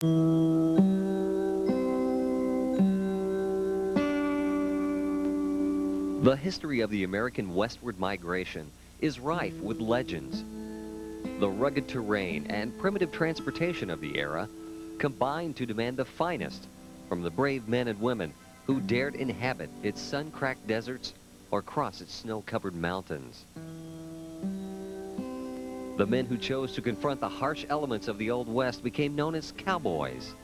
The history of the American westward migration is rife with legends. The rugged terrain and primitive transportation of the era combined to demand the finest from the brave men and women who dared inhabit its sun-cracked deserts or cross its snow-covered mountains. The men who chose to confront the harsh elements of the Old West became known as cowboys.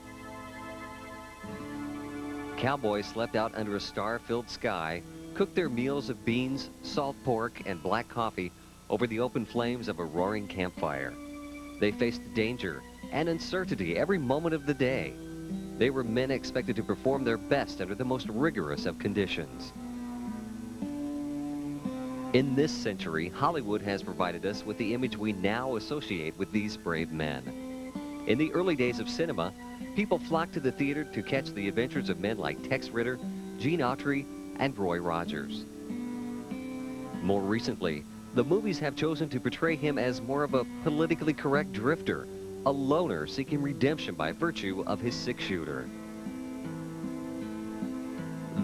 Cowboys slept out under a star-filled sky cooked their meals of beans, salt pork, and black coffee over the open flames of a roaring campfire. They faced danger and uncertainty every moment of the day. They were men expected to perform their best under the most rigorous of conditions. In this century, Hollywood has provided us with the image we now associate with these brave men. In the early days of cinema, people flocked to the theater to catch the adventures of men like Tex Ritter, Gene Autry, and Roy Rogers. More recently, the movies have chosen to portray him as more of a politically correct drifter, a loner seeking redemption by virtue of his six-shooter.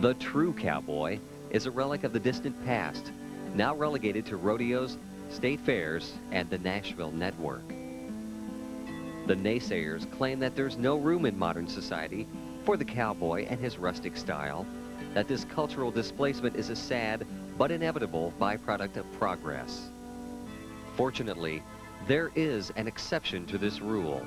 The true cowboy is a relic of the distant past, now relegated to rodeos, state fairs, and the Nashville network. The naysayers claim that there's no room in modern society for the cowboy and his rustic style, that this cultural displacement is a sad but inevitable byproduct of progress. Fortunately, there is an exception to this rule.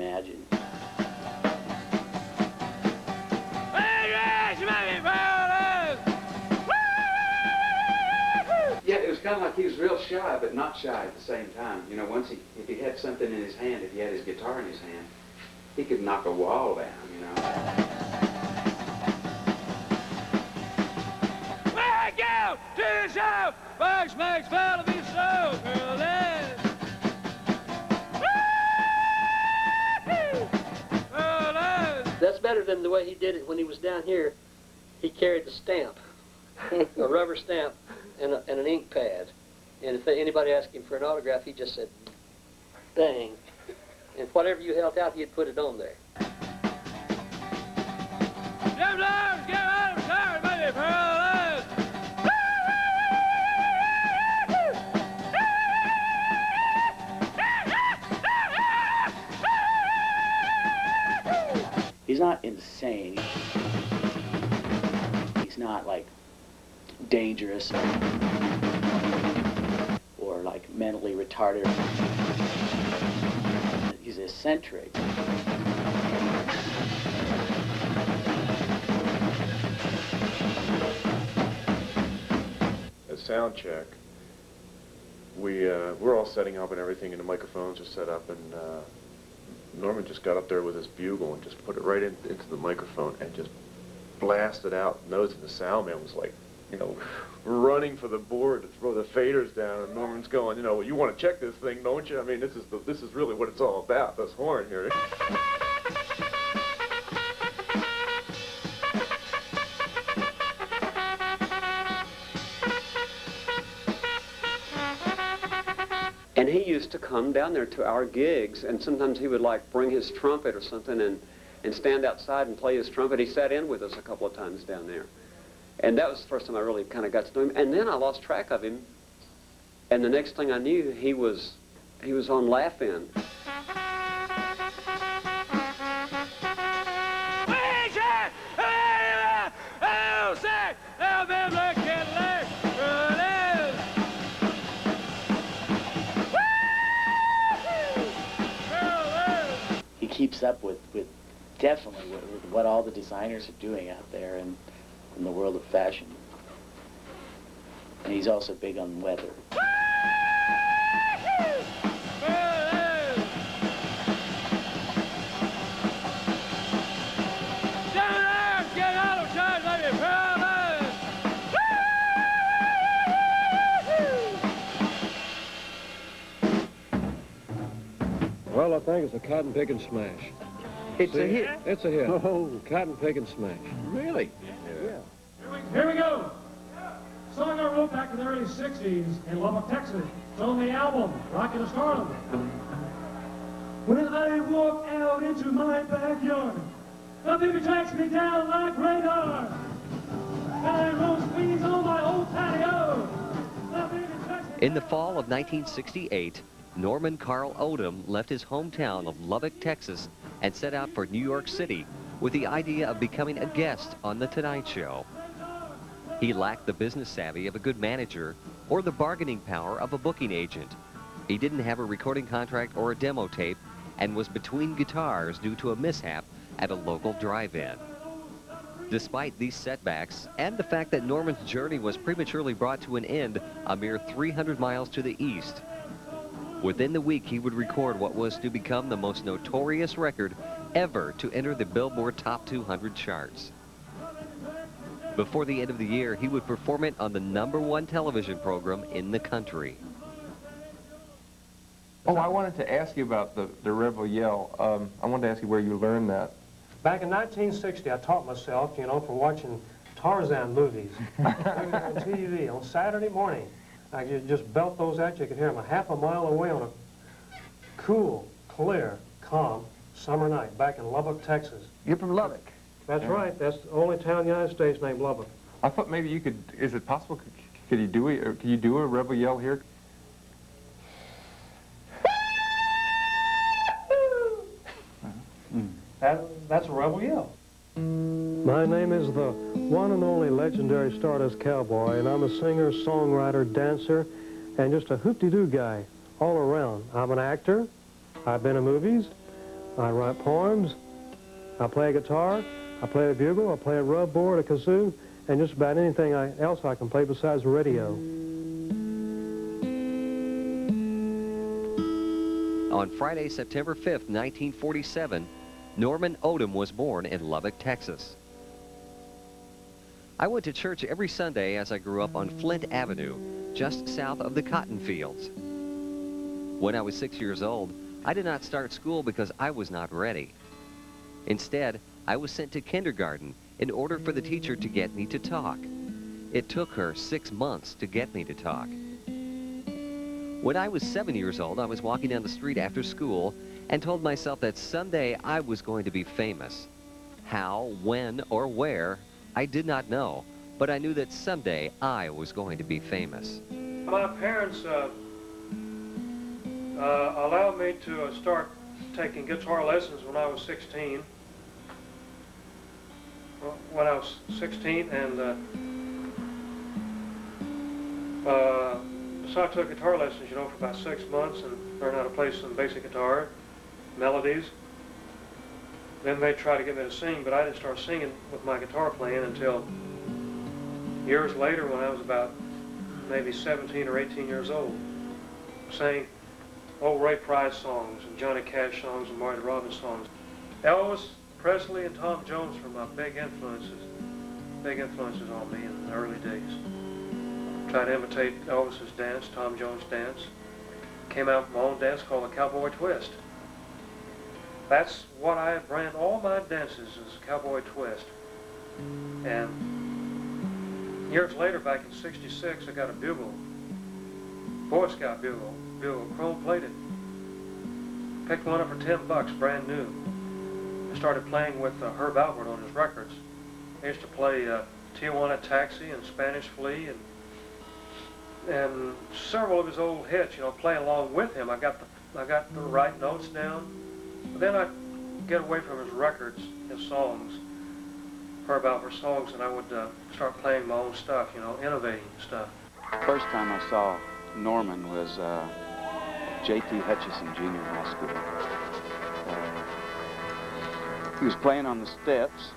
Ever have imagined. Yeah, it was kind of like he was real shy, but not shy at the same time. You know, once he, if he had something in his hand, if he had his guitar in his hand, he could knock a wall down, you know. to the show! Bugs makes fun of me so, girl, eh? Better than the way he did it when he was down here. He carried the stamp, a rubber stamp, and, a, and an ink pad. And if anybody asked him for an autograph, he just said, dang. And whatever you held out, he'd put it on there. He's not insane. He's not like dangerous or like mentally retarded. He's eccentric. At sound check, we uh, we're all setting up and everything, and the microphones are set up, and uh, Norman just got up there with his bugle and just put it right in, into the microphone and just blasted out notes. And the sound man was like, you know, running for the board to throw the faders down. And Norman's going, you know, well, you want to check this thing, don't you? I mean, this is the, this is really what it's all about. This horn here. Used to come down there to our gigs, and sometimes he would like bring his trumpet or something and, and stand outside and play his trumpet. He sat in with us a couple of times down there. And that was the first time I really kind of got to know him. And then I lost track of him. And the next thing I knew, he was, he was on Laugh-In. Keeps up with, with definitely with, with what all the designers are doing out there in, in the world of fashion. And he's also big on weather. Well, I think it's a cotton picking smash. It's See? a hit. It's a hit. Oh, Cotton picking smash. really? Yeah. Here we go. Song I wrote back in the early 60s in Lubbock, Texas. It's on the album, Rock-It to Stardom. When I walk out into my backyard, a baby tracks me down like radar. I roast beans on my old patio. A baby tracks me In the fall of 1968, Norman Carl Odom left his hometown of Lubbock, Texas, and set out for New York City with the idea of becoming a guest on The Tonight Show. He lacked the business savvy of a good manager or the bargaining power of a booking agent. He didn't have a recording contract or a demo tape and was between guitars due to a mishap at a local drive-in. Despite these setbacks and the fact that Norman's journey was prematurely brought to an end a mere 300 miles to the east, within the week he would record what was to become the most notorious record ever to enter the Billboard Top 200 charts. Before the end of the year, he would perform it on the number one television program in the country. Oh, I wanted to ask you about the, the Rebel Yell. Um, I wanted to ask you where you learned that. Back in 1960, I taught myself, you know, from watching Tarzan movies on TV on Saturday morning. I could just belt those out. You could hear them a half a mile away on a cool, clear, calm summer night back in Lubbock, Texas. You're from Lubbock. That's right. That's the only town in the United States named Lubbock. I thought maybe you could, is it possible, could, could you do it, or could you do a Rebel Yell here? That, that's a rebel yell. My name is the one and only legendary Stardust Cowboy, and I'm a singer, songwriter, dancer, and just a hoop-de-doo guy all around. I'm an actor. I've been in movies. I write poems. I play guitar. I play a bugle. I play a rub board, a kazoo, and just about anything I, else I can play besides the radio. On Friday, September 5th, 1947, Norman Odom was born in Lubbock, Texas. I went to church every Sunday as I grew up on Flint Avenue, just south of the cotton fields. When I was six years old, I did not start school because I was not ready. Instead, I was sent to kindergarten in order for the teacher to get me to talk. It took her six months to get me to talk. When I was seven years old, I was walking down the street after school and told myself that someday I was going to be famous. How, when, or where, I did not know, but I knew that someday I was going to be famous. My parents uh, uh, allowed me to uh, start taking guitar lessons when I was 16. When I was 16, and uh, uh, so I took guitar lessons, you know, for about six months and learned how to play some basic guitar, melodies. Then they tried to get me to sing, but I didn't start singing with my guitar playing until years later when I was about maybe 17 or 18 years old. Sang old Ray Price songs and Johnny Cash songs and Marty Robbins songs. Elvis Presley and Tom Jones were my big influences, big influences on me in the early days. Tried to imitate Elvis's dance, Tom Jones' dance. Came out with my own dance called the Cowboy Twist. That's what I brand all my dances as Cowboy Twist. And years later, back in 66, I got a bugle, Boy Scout bugle, bugle, chrome plated. Picked one up for 10 bucks, brand new. I started playing with uh, Herb Alpert on his records. I used to play uh, Tijuana Taxi and Spanish Flea and and several of his old hits, you know, playing along with him. I got the I got the right notes down. Then I'd get away from his records, his songs, Herb Alpert songs, and I would uh, start playing my own stuff, you know, innovating stuff. First time I saw Norman was uh, J.T. Hutchinson Junior High School. Uh, he was playing on the steps,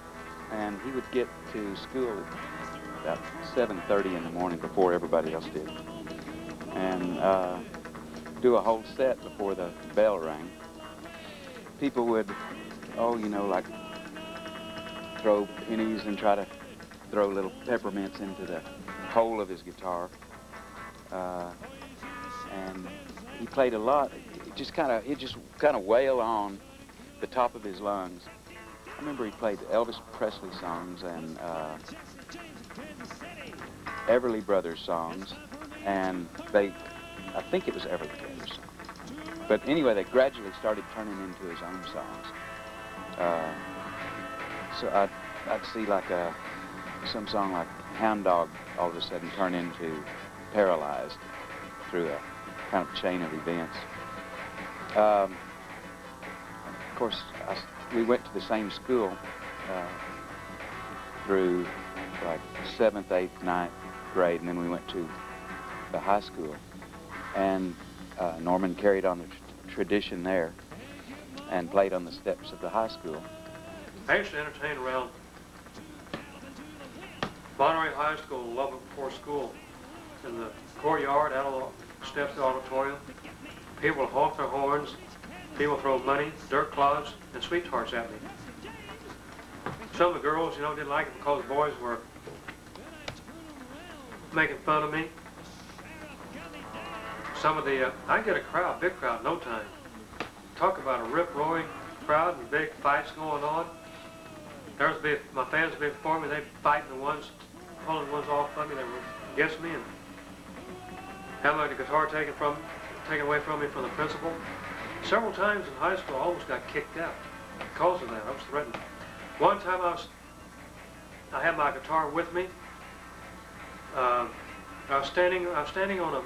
and he would get to school at about 7.30 in the morning before everybody else did. And uh, do a whole set before the bell rang. People would, oh, you know, like throw pennies and try to throw little peppermints into the hole of his guitar. Uh, and he played a lot. just kind of, he'd just kind of wail on the top of his lungs. I remember he played Elvis Presley songs and uh, Everly Brothers songs, and they, I think it was Everly. But anyway, they gradually started turning into his own songs. Uh, so I'd, I'd see like a, some song like Hound Dog all of a sudden turn into Paralyzed through a kind of chain of events. Um, of course, I, we went to the same school uh, through like seventh, eighth, ninth grade, and then we went to the high school. And uh, Norman carried on the tr tradition there and played on the steps of the high school. I used to entertain around Monterey High School, Lubbock before school, in the courtyard, out of the steps of the auditorium. People honk their horns, people throw money, dirt clods, and sweethearts at me. Some of the girls, you know, didn't like it because the boys were making fun of me. Some of the, uh, I get a crowd, big crowd, no time. Talk about a rip-roaring crowd and big fights going on. There's be my fans would be before me, they'd fighting the ones, pulling ones off of me, they were against me and having the guitar taken from, taken away from me from the principal. Several times in high school, I almost got kicked out because of that. I was threatened. One time I was, I had my guitar with me. Uh, I was standing, I was standing on a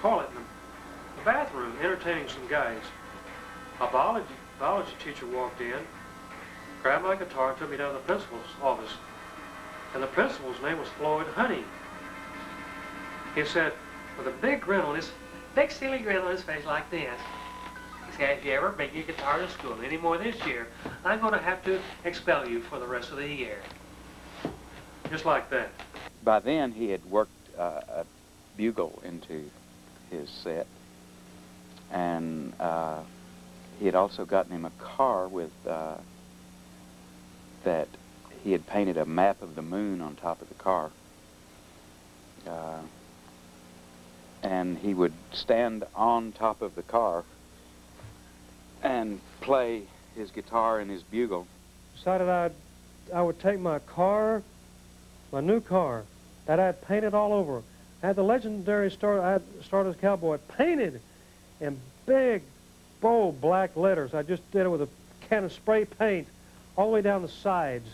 toilet in the bathroom, entertaining some guys. A biology, biology teacher walked in, grabbed my guitar, and took me down to the principal's office. And the principal's name was Floyd Honey. He said, with a big grin on his, big silly grin on his face like this, he said, if you ever bring your guitar to school anymore this year, I'm going to have to expel you for the rest of the year. Just like that. By then, he had worked uh, a bugle into his set, and uh, he had also gotten him a car with uh, that he had painted a map of the moon on top of the car. Uh, and he would stand on top of the car and play his guitar and his bugle. Decided I'd, I would take my car, my new car, that I had painted all over. Had the legendary Star, Stardust Cowboy painted in big, bold black letters. I just did it with a can of spray paint all the way down the sides.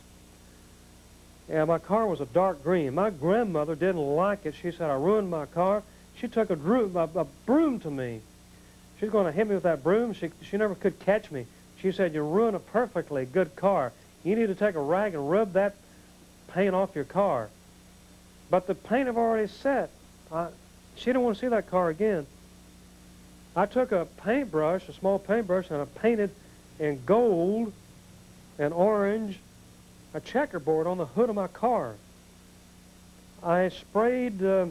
And my car was a dark green. My grandmother didn't like it. She said I ruined my car. She took a, broom, a, a broom to me. She's going to hit me with that broom. She, she never could catch me. She said, you ruined a perfectly good car. You need to take a rag and rub that paint off your car. But the paint had already set. I, she didn't want to see that car again. I took a paintbrush, a small paintbrush, and I painted in gold and orange a checkerboard on the hood of my car. I sprayed uh,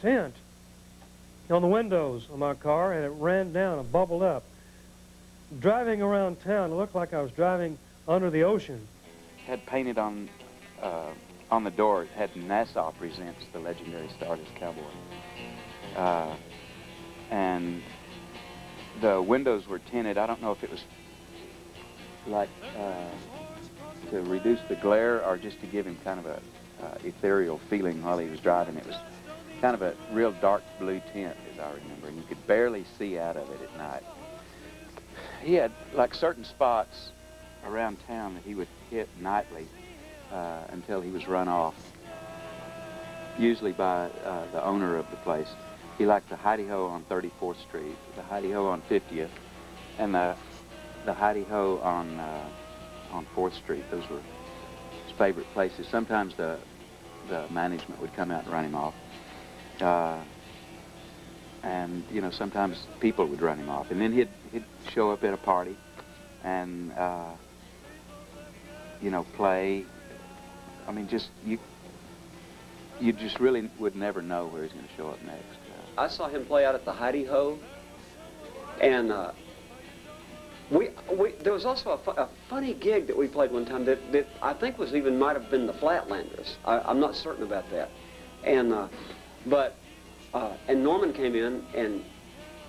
tint on the windows of my car, and it ran down and bubbled up. Driving around town, it looked like I was driving under the ocean. Had painted on uh, on the door, it had NASA presents the legendary Stardust Cowboy. Uh, and the windows were tinted. I don't know if it was like uh, to reduce the glare or just to give him kind of a uh, ethereal feeling while he was driving. It was kind of a real dark blue tint, as I remember, and you could barely see out of it at night. He had like certain spots around town that he would hit nightly uh, until he was run off, usually by uh, the owner of the place. He liked the Hi-D-Ho on 34th Street, the Hi-D-Ho on 50th, and the the Hi-D-Ho on uh, on 4th Street. Those were his favorite places. Sometimes the the management would come out and run him off. Uh, and, you know, sometimes people would run him off. And then he'd, he'd show up at a party and, uh, you know, play. I mean, just, you, you just really would never know where he's going to show up next. I saw him play out at the Hi-D-Ho, and uh, we, we, there was also a, fu a, funny gig that we played one time that, that I think was even might have been the Flatlanders. I, am not certain about that. And uh, but, uh, and Norman came in and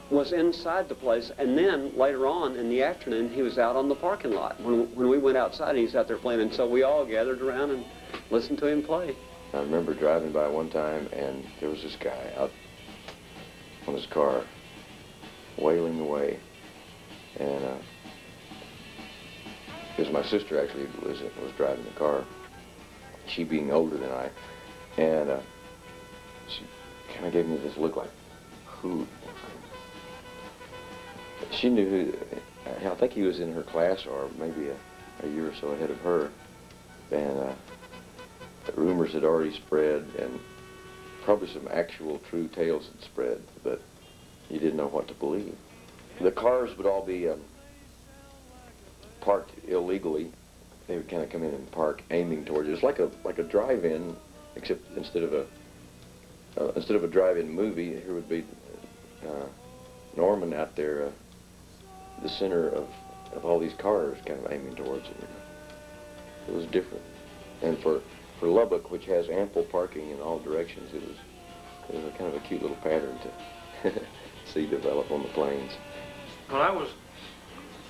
was inside the place, and then later on in the afternoon, he was out on the parking lot. When, when we went outside, he was out there playing, and so we all gathered around and listened to him play. I remember driving by one time, and there was this guy out on his car, wailing away, and uh, was my sister actually was was driving the car. She being older than I, and uh, she kind of gave me this look like, who? She knew who. I think he was in her class, or maybe a, a year or so ahead of her, and. Uh, rumors had already spread, and probably some actual true tales had spread, but you didn't know what to believe. The cars would all be um, parked illegally. They would kind of come in and park, aiming towards you. It's like a like a drive-in, except instead of a uh, instead of a drive-in movie, here would be uh, Norman out there, uh, the center of of all these cars, kind of aiming towards it. You know. It was different, and for for Lubbock, which has ample parking in all directions, it was, it was a kind of a cute little pattern to see develop on the plains. When I was,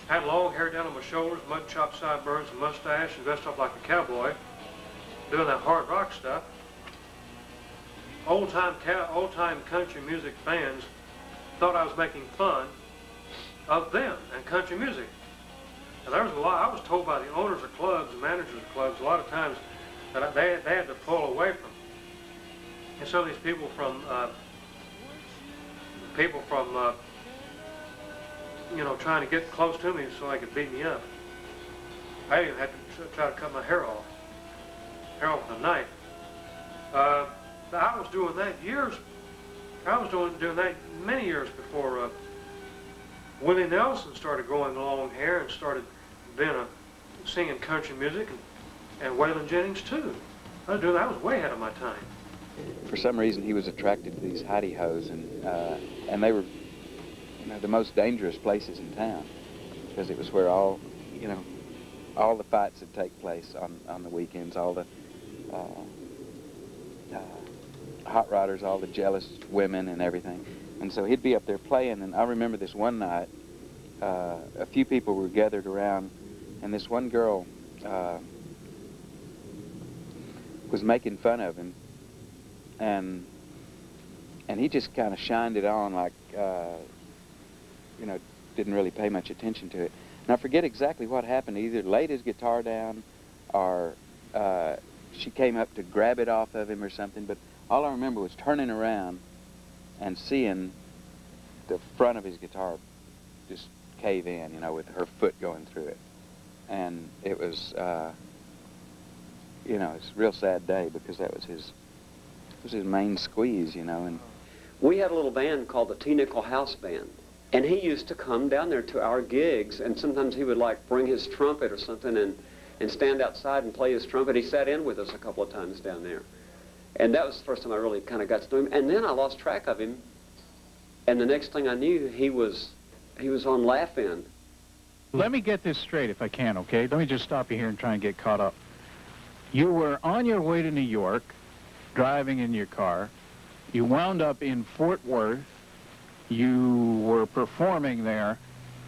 had long hair down on my shoulders, mud chop sideburns, a mustache, and dressed up like a cowboy, doing that hard rock stuff, old-time old-time country music fans thought I was making fun of them and country music. And there was a lot, I was told by the owners of clubs, the managers of clubs, a lot of times that they, they had to pull away from. And so these people from, uh, people from, uh, you know, trying to get close to me so they could beat me up. I even had to try to cut my hair off, hair off with a knife. Uh, I was doing that years, I was doing, doing that many years before uh, Willie Nelson started growing long hair and started being a, singing country music and and Waylon Jennings too. I was doing that. I was way ahead of my time. For some reason, he was attracted to these Hi-D-Hos, and uh, and they were, you know, the most dangerous places in town because it was where all, you know, all the fights would take place on on the weekends. All the uh, uh, hot rodders, all the jealous women, and everything. And so he'd be up there playing, and I remember this one night, uh, a few people were gathered around, and this one girl. Uh, was making fun of him, and and he just kind of shined it on like, uh, you know, didn't really pay much attention to it. And I forget exactly what happened. Either laid his guitar down, or uh, she came up to grab it off of him or something. But all I remember was turning around and seeing the front of his guitar just cave in, you know, with her foot going through it. And it was. Uh, you know, it's a real sad day because that was his, was his main squeeze, you know. And we had a little band called the T Nickel House Band, and he used to come down there to our gigs, and sometimes he would like bring his trumpet or something and and stand outside and play his trumpet. He sat in with us a couple of times down there, and that was the first time I really kind of got to know him. And then I lost track of him, and the next thing I knew, he was he was on Laugh-In. Let me get this straight if I can, okay? Let me just stop you here and try and get caught up. You were on your way to New York, driving in your car. You wound up in Fort Worth. You were performing there,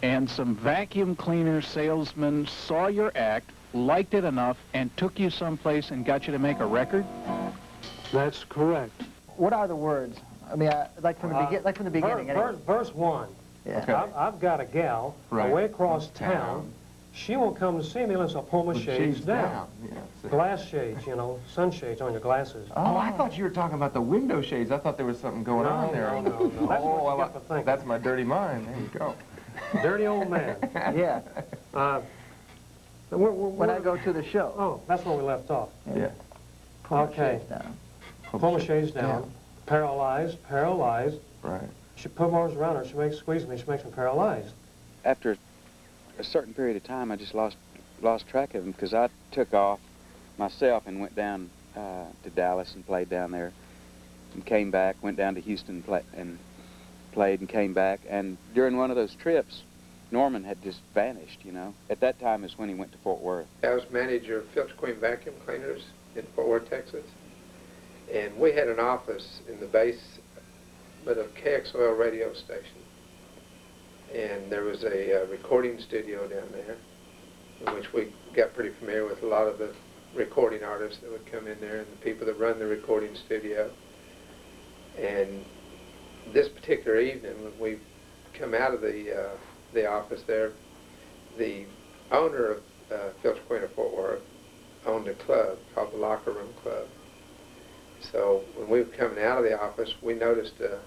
and some vacuum cleaner salesman saw your act, liked it enough, and took you someplace and got you to make a record? That's correct. What are the words? I mean, uh, like from the Uh, begin, like from the beginning. Verse, anyway. verse, verse one. Yeah. Okay. I've, I've got a gal Right. away across town. She won't come to see me unless I pull my With shades down. Yeah. Glass shades, you know, sunshades on your glasses. Oh, I thought you were talking about the window shades. I thought there was something going No, on there. no, no, no. That's what oh, you I got like- to think. That's my dirty mind. There you go. Dirty old man. yeah. Uh, we're, we're, When I we're- go to the show. Oh, that's where we left off. Yeah. Pull my Okay. shades down. Pull down. Paralyzed, paralyzed. Right. She put arms around her. She makes squeeze me. She makes me paralyzed. after a certain period of time, I just lost lost track of him because I took off myself and went down uh, to Dallas and played down there, and came back. Went down to Houston and, play, and played and came back. And during one of those trips, Norman had just vanished. You know, at that time is when he went to Fort Worth. I was manager of Filter Queen Vacuum Cleaners in Fort Worth, Texas. And we had an office in the base of KXOL radio station. and there was a uh, recording studio down there, in which we got pretty familiar with a lot of the recording artists that would come in there and the people that run the recording studio. And this particular evening, when we come out of the uh, the office there, the owner of uh, Filter Queen of Fort Worth owned a club called the Locker Room Club. So when we were coming out of the office, we noticed a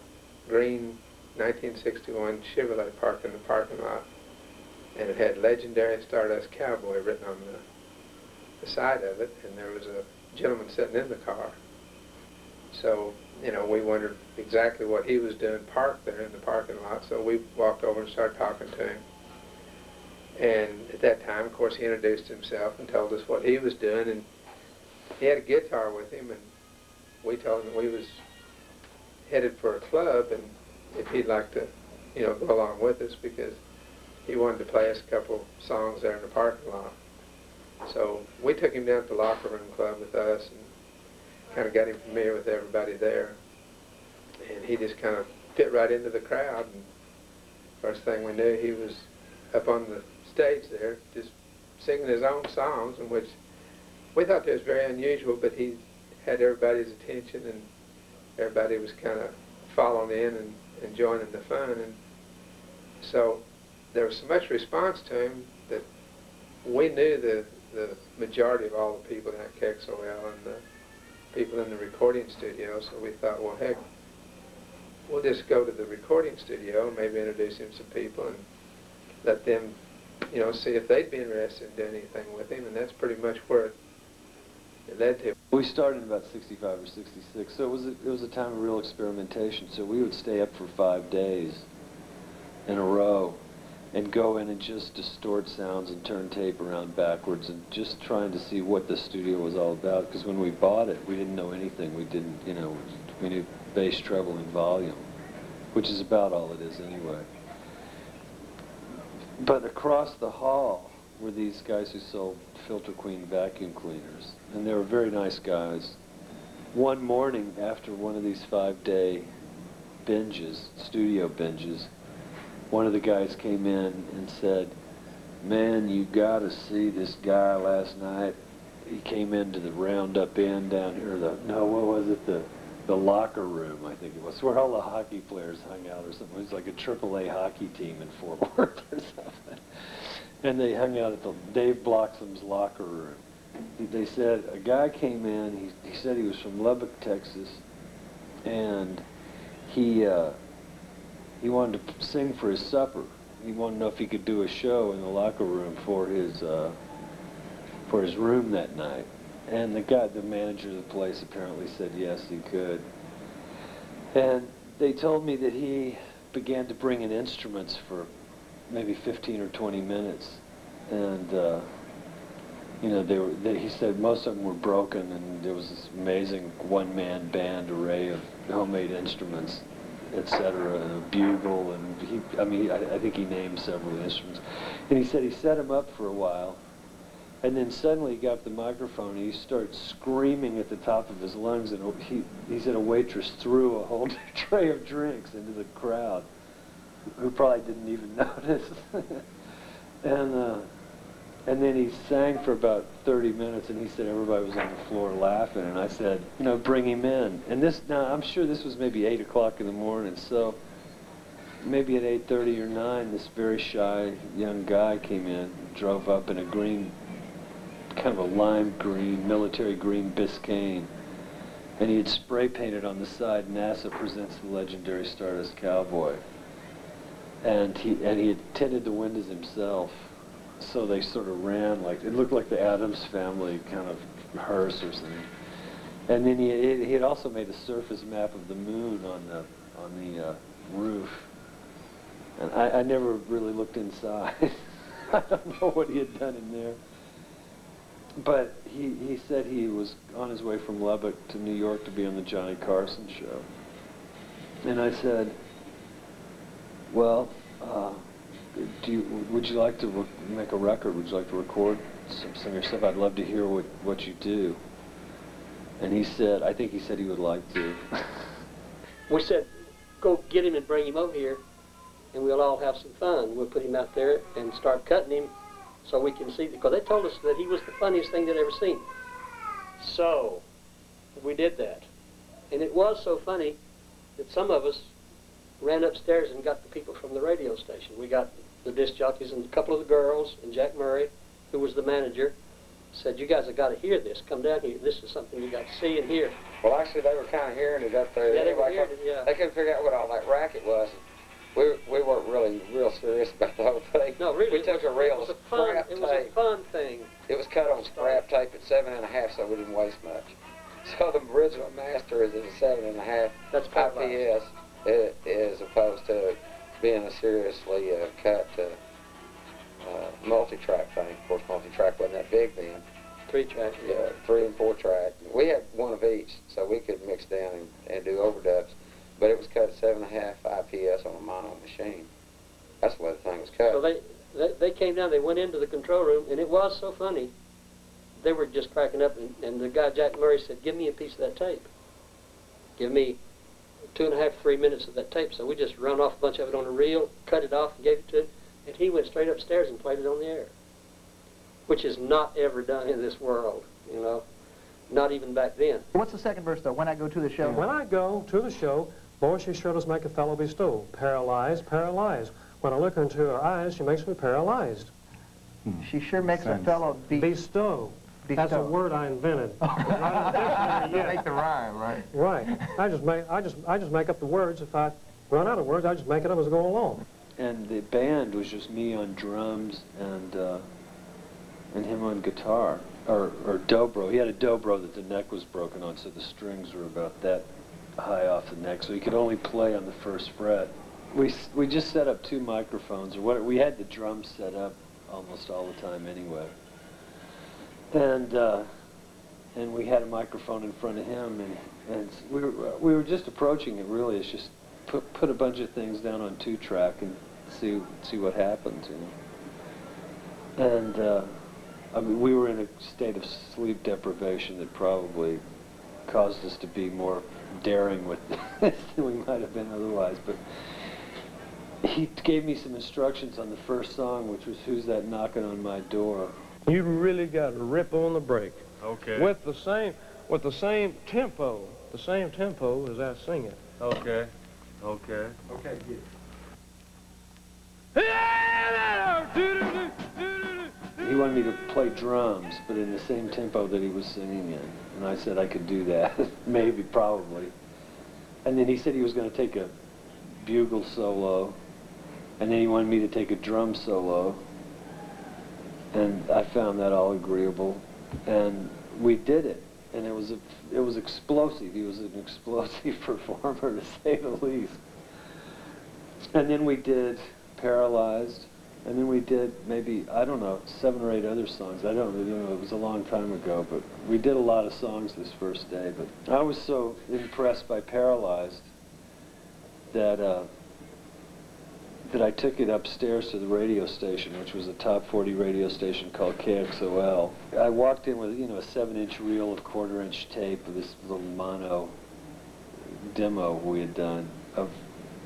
green 1961 Chevrolet parked in the parking lot, and it had Legendary Stardust Cowboy written on the, the side of it, and there was a gentleman sitting in the car. So, you know, we wondered exactly what he was doing parked there in the parking lot, so we walked over and started talking to him. And at that time, of course, he introduced himself and told us what he was doing, and he had a guitar with him, and we told him we was headed for a club, and if he'd like to, you know, go along with us because he wanted to play us a couple songs there in the parking lot. So we took him down to the locker room club with us and kind of got him familiar with everybody there. And he just kind of fit right into the crowd. And first thing we knew, he was up on the stage there, just singing his own songs, in which we thought that was very unusual, but he had everybody's attention and everybody was kind of following in and and joining the fun. And so there was so much response to him that we knew the, the majority of all the people at KXOL and the people in the recording studio, so we thought, well, heck, we'll just go to the recording studio and maybe introduce him to people and let them, you know, see if they'd be interested in doing anything with him, and that's pretty much where it. We started in about 65 or 66, so it was a, it was a time of real experimentation. So we would stay up for five days in a row and go in and just distort sounds and turn tape around backwards and just trying to see what the studio was all about. Because when we bought it, we didn't know anything. We didn't, you know, we knew bass, treble, and volume, which is about all it is anyway. But across the hall were these guys who sold Filter Queen vacuum cleaners and they were very nice guys. One morning after one of these five-day binges, studio binges, one of the guys came in and said, man, you got to see this guy last night. He came into the Roundup Inn down here, the, no, what was it, the, the locker room, I think it was, where all the hockey players hung out or something. It was like a AAA hockey team in Fort Worth or something. And they hung out at the Dave Bloxam's locker room they said a guy came in. He, he said he was from Lubbock, Texas, and he uh, he wanted to sing for his supper. He wanted to know if he could do a show in the locker room for his uh, for his room that night. And the guy, the manager of the place, apparently said yes, he could. And they told me that he began to bring in instruments for maybe 15 or 20 minutes, and. Uh, you know, they were, they, he said most of them were broken, and there was this amazing one-man band array of homemade instruments, etc., and a bugle, and he, I mean, I, I think he named several instruments. And he said he set them up for a while, and then suddenly he got the microphone and he started screaming at the top of his lungs, and he, he said a waitress threw a whole tray of drinks into the crowd, who probably didn't even notice. and uh, and then he sang for about 30 minutes, and he said everybody was on the floor laughing. And I said, you know, bring him in. And this, now I'm sure this was maybe 8 o'clock in the morning. So maybe at 8:30 or 9, this very shy young guy came in, drove up in a green, kind of a lime green, military green Biscayne. And he had spray painted on the side, NASA presents the legendary Stardust Cowboy. And he, and he had tinted the windows himself so they sort of ran like it looked like the Addams family kind of hearse or something. And then he he had also made a surface map of the moon on the on the uh, roof. And I, I never really looked inside. I don't know what he had done in there. But he, he said he was on his way from Lubbock to New York to be on the Johnny Carson show. And I said, well, uh, do you, would you like to make a record? Would you like to record some, some of your stuff? I'd love to hear what, what you do. And he said, I think he said he would like to. we said, go get him and bring him over here. and we'll all have some fun. We'll put him out there and start cutting him so we can see, because they told us that he was the funniest thing they'd ever seen. So, we did that. And it was so funny that some of us ran upstairs and got the people from the radio station. We got the disc jockeys and a couple of the girls, and Jack Murray, who was the manager, said, you guys have got to hear this. Come down here. This is something you got to see and hear. Well, actually, they were kind of hearing it up there. Yeah, they were hearing it, yeah. They couldn't figure out what all that racket was. We, we weren't really real serious about the whole thing. No, really. We took a it real was a fun, scrap It was a fun thing. It was cut on scrap tape at seven and a half, so we didn't waste much. So the original master is at a seven and a half That's IPS, i- uh, as opposed to being a seriously uh, cut uh, uh, multi-track thing. Of course, multi-track wasn't that big then. Three track. Yeah, three and four track. We had one of each, so we could mix down and, and do overdubs. But it was cut at seven and a half IPS on a mono machine. That's the way the thing was cut. So they, they they came down. They went into the control room, and it was so funny. They were just cracking up, and, and the guy Jack Murray said, "Give me a piece of that tape. Give me two and a half, three minutes of that tape." So we just run off a bunch of it on a reel, cut it off, and gave it to him, and he went straight upstairs and played it on the air, which is not ever done in this world. You know, not even back then. What's the second verse, though? When I go to the show? When I go to the show, boy, she sure does make a fellow be stole. Paralyzed, paralyzed. When I look into her eyes, she makes me paralyzed. She sure makes a fellow be... Bestow. That's a word I invented. Not in the. Make the rhyme, right? Right. I just make I just I just make up the words. If I run out of words, I just make it up as I go along. And the band was just me on drums and uh, and him on guitar, or or dobro. He had a dobro that the neck was broken on, so the strings were about that high off the neck, so he could only play on the first fret. We we just set up two microphones, or what? We had the drums set up almost all the time anyway. And uh, and we had a microphone in front of him, and and we were we were just approaching it. Really, it's just put put a bunch of things down on two track and see see what happens, you know. And uh, I mean, we were in a state of sleep deprivation that probably caused us to be more daring with this than we might have been otherwise. But he gave me some instructions on the first song, which was "Who's That Knocking on My Door." You really got to rip on the brake. Okay. With the same with the same tempo, the same tempo as I sing it. Okay. Okay. Okay, good. He wanted me to play drums, but in the same tempo that he was singing in. And I said I could do that, maybe, probably. And then he said he was going to take a bugle solo, and then he wanted me to take a drum solo. And I found that all agreeable, and we did it. And it was a, it was explosive. He was an explosive performer, to say the least. And then we did Paralyzed, and then we did maybe, I don't know, seven or eight other songs. I don't really know, it was a long time ago, but we did a lot of songs this first day. But I was so impressed by Paralyzed that, uh, that I took it upstairs to the radio station, which was a top 40 radio station called KXOL. I walked in with, you know, a seven-inch reel of quarter-inch tape of this little mono demo we had done of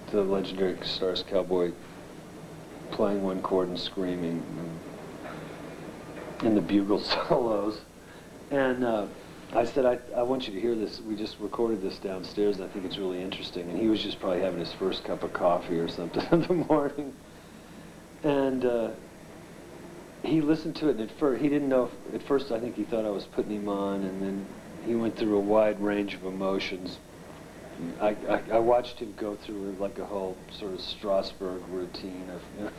the legendary Stars Cowboy playing one chord and screaming and, and the bugle solos. And uh, I said, I, I want you to hear this. We just recorded this downstairs, and I think it's really interesting. And he was just probably having his first cup of coffee or something in the morning. And uh, he listened to it, and at first, he didn't know, if, at first I think he thought I was putting him on, and then he went through a wide range of emotions. I, I, I watched him go through like a whole sort of Strasberg routine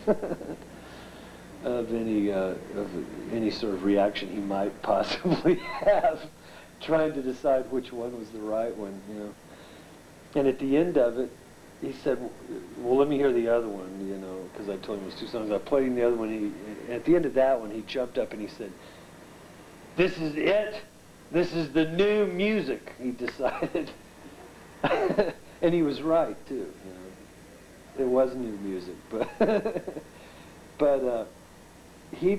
of of any uh, of any sort of reaction he might possibly have, trying to decide which one was the right one, you know. And at the end of it, he said, "Well, let me hear the other one," you know, because I told him it was two songs. I played him the other one. He, at the end of that one, he jumped up and he said, "This is it. This is the new music." He decided. and he was right too. You know, it was new music, but but uh, he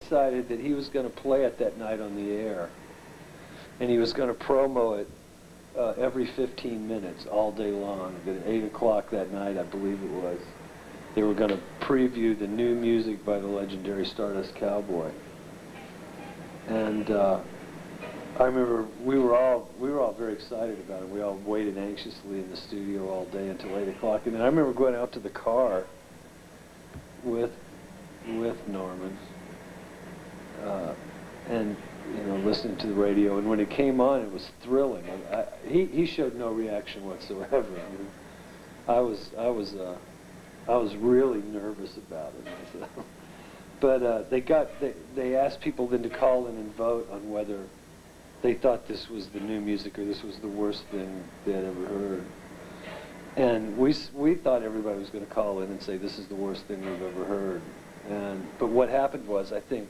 decided that he was going to play it that night on the air, and he was going to promo it uh, every 15 minutes all day long. At eight o'clock that night, I believe it was, they were going to preview the new music by the legendary Stardust Cowboy. And uh, I remember we were all we were all very excited about it. We all waited anxiously in the studio all day until eight o'clock. And then I remember going out to the car with with Norman uh, and you know listening to the radio. And when it came on, it was thrilling. I, I, he he showed no reaction whatsoever. I, mean, I was I was uh, I was really nervous about it myself. But uh, they got they, they asked people then to call in and vote on whether they thought this was the new music or this was the worst thing they had ever heard. And we we thought everybody was going to call in and say this is the worst thing we've ever heard. And but what happened was I think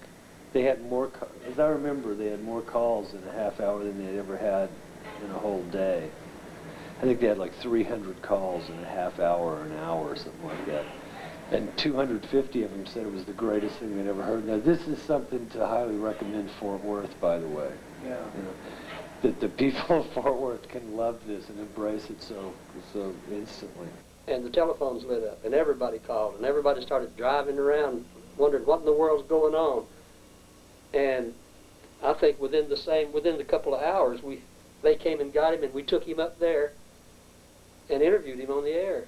they had more as I remember they had more calls in a half hour than they'd ever had in a whole day. I think they had like 300 calls in a half hour or an hour or something like that and 250 of them said it was the greatest thing they'd ever heard. Now, this is something to highly recommend Fort Worth, by the way. Yeah. You know, that the people of Fort Worth can love this and embrace it so so instantly. And the telephones lit up, and everybody called, and everybody started driving around, wondering what in the world's going on. And I think within the same, within the couple of hours, we they came and got him, and we took him up there and interviewed him on the air.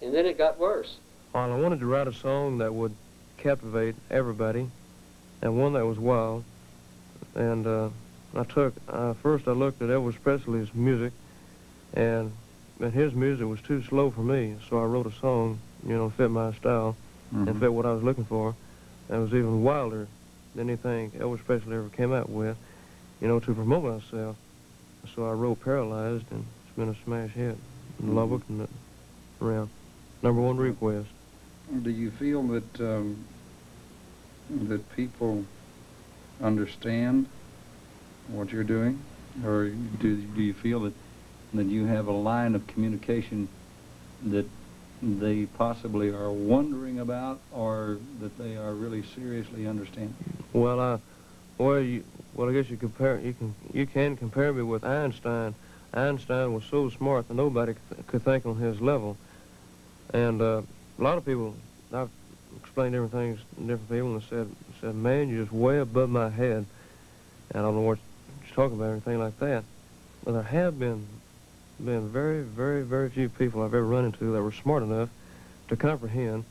And then it got worse. Well, I wanted to write a song that would captivate everybody, and one that was wild. And uh, I took, uh, first I looked at Elvis Presley's music, and, and his music was too slow for me, so I wrote a song, you know, fit my style Mm-hmm. and fit what I was looking for. And it was even wilder than anything Elvis Presley ever came out with, you know, to promote myself. So I wrote Paralyzed, and it's been a smash hit in Mhm. Lubbock and around. Number one request. Do you feel that um, that people understand what you're doing, or do do you feel that that you have a line of communication that they possibly are wondering about, or that they are really seriously understanding? Well, I, well, you, well, I guess you compare, you can, you can compare me with Einstein. Einstein was so smart that nobody could, think on his level, and uh, a lot of people, I've explained different things to different people, and said, said, man, you're just way above my head. And I don't know what you're talking about or anything like that. But there have been, been very, very, very few people I've ever run into that were smart enough to comprehend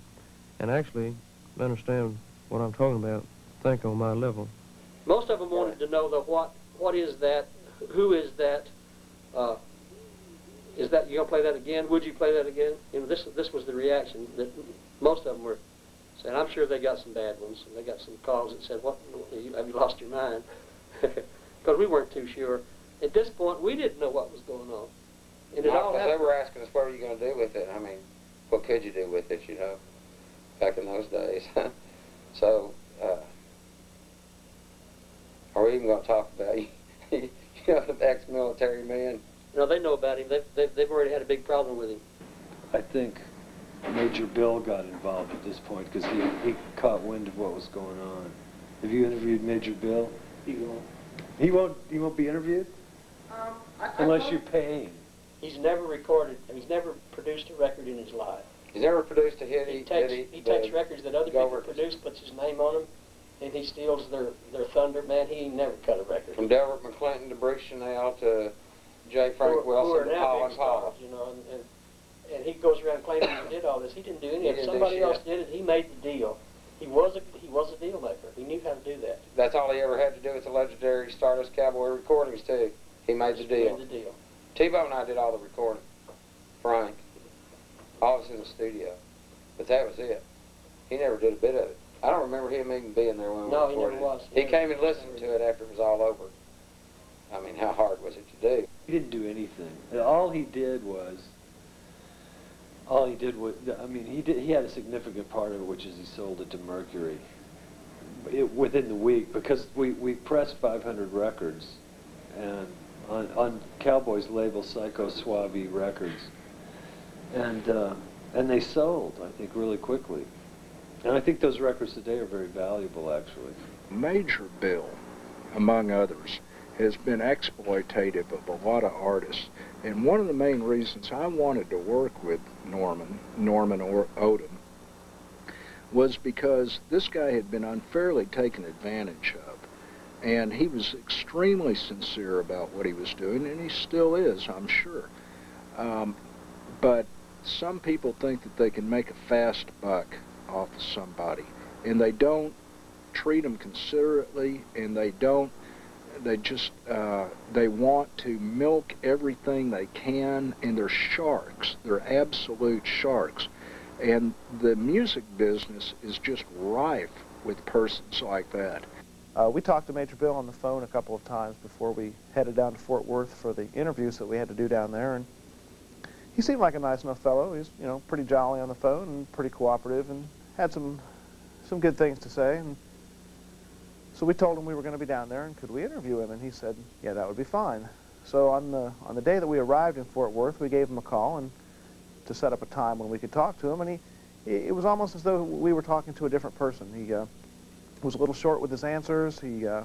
and actually understand what I'm talking about, think on my level. Most of them wanted to know the what, what is that, who is that, uh, is that, you gonna play that again? Would you play that again? You know, this, this was the reaction that most of them were saying, I'm sure they got some bad ones. They got some calls that said, what, have you lost your mind? Because we weren't too sure. At this point, we didn't know what was going on. And it No, all 'cause they were asking us, what were you going to do with it? I mean, what could you do with it, you know, back in those days. so, uh, are we even going to talk about, you know, the ex-military man? No, they know about him. They've, they've, they've already had a big problem with him. I think Major Bill got involved at this point because he, he caught wind of what was going on. Have you interviewed Major Bill? He won't. He won't. He won't be interviewed Um, I, unless you're paying. He's never recorded, he's never produced a record in his life. He's never produced a hit. He takes, he, he takes records that other people produce, puts his name on them, and he steals their, their thunder. Man, he ain't never cut a record. From Delbert McClinton to Bruce Chanel to J. Frank Who- who Wilson are to now Paul and Paul. You know, and, and, and he goes around claiming he did all this. He didn't do any of it. Somebody else did it. He made the deal. He was a he was a deal maker. He knew how to do that. That's all he ever had to do with the legendary Stardust Cowboy recordings, too. He made the deal. Made the deal. T-Bone and I did all the recording. Frank. All of us in the studio. But that was it. He never did a bit of it. I don't remember him even being there when we No, he never was. He He came and listened to it after it was all over. I mean, how hard was it to do? He didn't do anything. All he did was. All he did was. I mean, he did. He had a significant part of it, which is he sold it to Mercury. It, within the week, because we we pressed 500 records, and on on Cowboys label Psycho Suave Records, and uh, and they sold. I think really quickly, and I think those records today are very valuable, actually. Major Bill, among others, has been exploitative of a lot of artists. And one of the main reasons I wanted to work with Norman, Norman or Odam, was because this guy had been unfairly taken advantage of. And he was extremely sincere about what he was doing, and he still is, I'm sure. Um, but some people think that they can make a fast buck off of somebody, and they don't treat them considerately, and they don't they just uh, they want to milk everything they can and they're sharks. They're absolute sharks. And the music business is just rife with persons like that Uh, we talked to Major Bill on the phone a couple of times before we headed down to Fort Worth for the interviews that we had to do down there, and he seemed like a nice enough fellow. He's, you know, pretty jolly on the phone and pretty cooperative, and had some some good things to say. And so we told him we were going to be down there, and could we interview him? And he said, yeah, that would be fine. So on the on the day that we arrived in Fort Worth, we gave him a call and to set up a time when we could talk to him, and he it was almost as though we were talking to a different person. He uh, was a little short with his answers. He uh,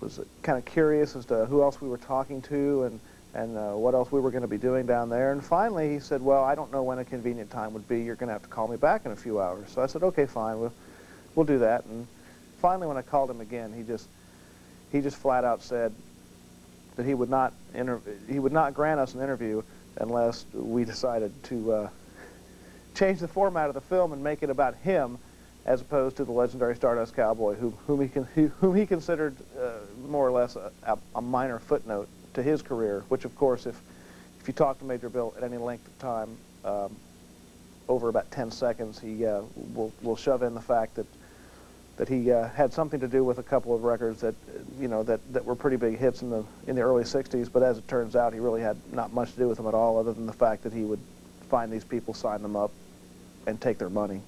was kind of curious as to who else we were talking to and and uh, what else we were going to be doing down there. And finally, he said, "Well, I don't know when a convenient time would be. You're going to have to call me back in a few hours." So I said, "Okay, fine. We'll we'll do that." And finally, when I called him again, he just he just flat out said that he would not he would not grant us an interview unless we decided to uh, change the format of the film and make it about him as opposed to the legendary Stardust Cowboy, who, whom he con- who, whom he considered uh, more or less a, a, minor footnote to his career. Which, of course, if if you talk to Major Bill at any length of time, um, over about 10 seconds, he uh, will will shove in the fact that that he uh, had something to do with a couple of records that you know that, that were pretty big hits in the in the early 60s. But as it turns out, he really had not much to do with them at all, other than the fact that he would find these people, sign them up, and take their money.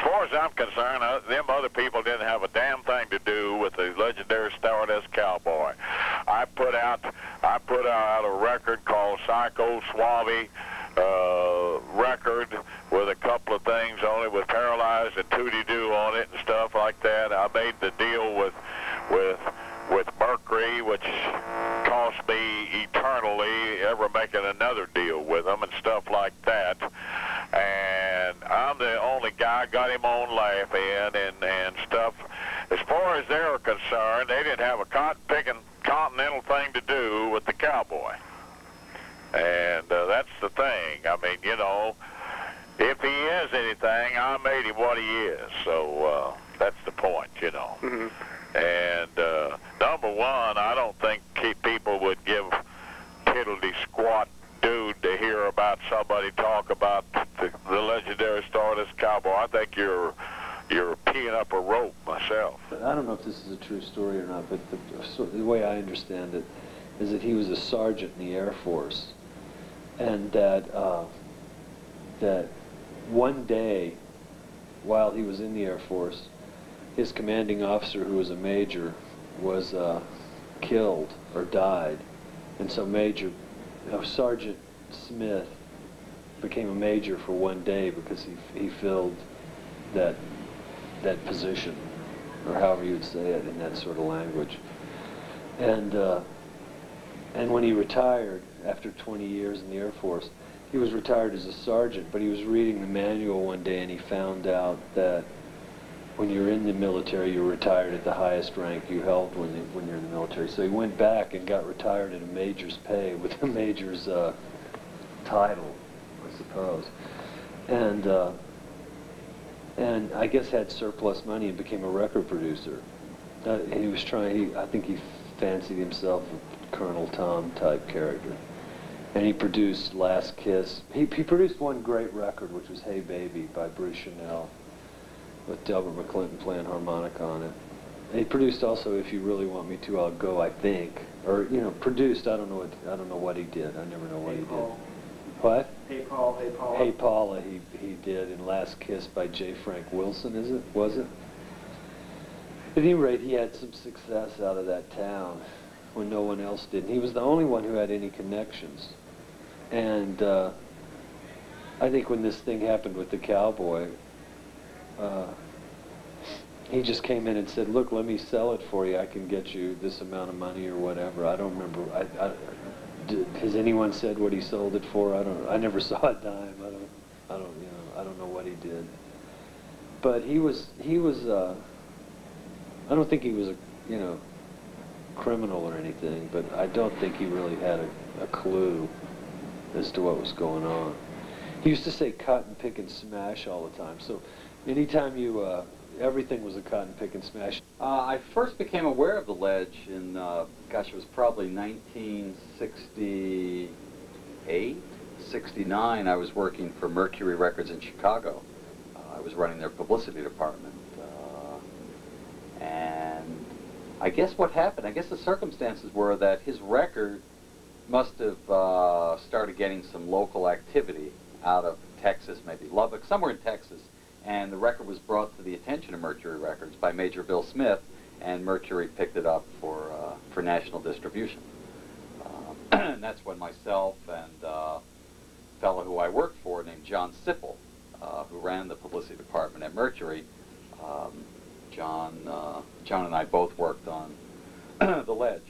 As far as I'm concerned, uh, them other people didn't have a damn thing to do with the legendary Stardust Cowboy. I put out I put out a record called Psycho Suave uh, record with a couple of things on it with Paralyzed and Tootie Doo on it and stuff like that. I made the deal with with with Mercury, which cost me eternally ever making another deal with them and stuff like that. And I'm the only guy got him on Laugh-In and and stuff. As far as they were concerned, they didn't have a cotton picking continental thing to do with the cowboy. And uh, that's the thing. I mean, you know, if he is anything, I made him what he is. So uh, that's the point, you know. And uh, number one, I don't think people would give piddly squat dude to hear about somebody talk about the, the legendary Stardust Cowboy. I think you're you're peeing up a rope myself. I don't know if this is a true story or not, but the, the way I understand it is that he was a sergeant in the Air Force, and that uh, that one day, while he was in the Air Force, his commanding officer, who was a major, was uh, killed or died, and so Major uh, Sergeant Smith became a major for one day because he he filled that that position, or however you would say it in that sort of language. And uh, and when he retired after 20 years in the Air Force, he was retired as a sergeant, but he was reading the manual one day and he found out that when you're in the military, you're retired at the highest rank you held when, you- when you're in the military. So he went back and got retired at a major's pay with a major's uh, title, I suppose. And uh, and I guess had surplus money and became a record producer. Uh, he was trying. He, I think he fancied himself a Colonel Tom type character, and he produced Last Kiss. He, he produced one great record, which was Hey Baby by Bruce Chanel, with Delbert McClinton playing harmonica on it. And he produced also If You Really Want Me To, I'll Go. I think, or you know, produced. I don't know what I don't know what he did. I never know what he did. What? Hey Paul, hey Paul. Hey Paula, he he did in Last Kiss by J. Frank Wilson, is it? Was it? At any rate, he had some success out of that town when no one else did. And he was the only one who had any connections. And uh, I think when this thing happened with the cowboy, he just came in and said, "Look, let me sell it for you. I can get you this amount of money or whatever." I don't remember. I, I, did, has anyone said what he sold it for? I don't. I never saw a dime. I don't. I don't. You know. I don't know what he did. but he was he was. Uh, I don't think he was a you know criminal or anything, but I don't think he really had a, a clue as to what was going on. He used to say cut and pick and smash all the time. So anytime you, uh, everything was a and pick and smash. Uh, I first became aware of the ledge in, uh, gosh, it was probably 1968, 69. I was working for Mercury Records in Chicago. Uh, I was running their publicity department. Uh, and I guess what happened, I guess the circumstances were that his record must have uh, started getting some local activity out of Texas, maybe Lubbock, somewhere in Texas. And the record was brought to the attention of Mercury Records by Major Bill Smith, and Mercury picked it up for, uh, for national distribution. Uh, and that's when myself and uh, a fellow who I worked for named John Sipple, uh, who ran the publicity department at Mercury, um, John, uh, John and I both worked on The Ledge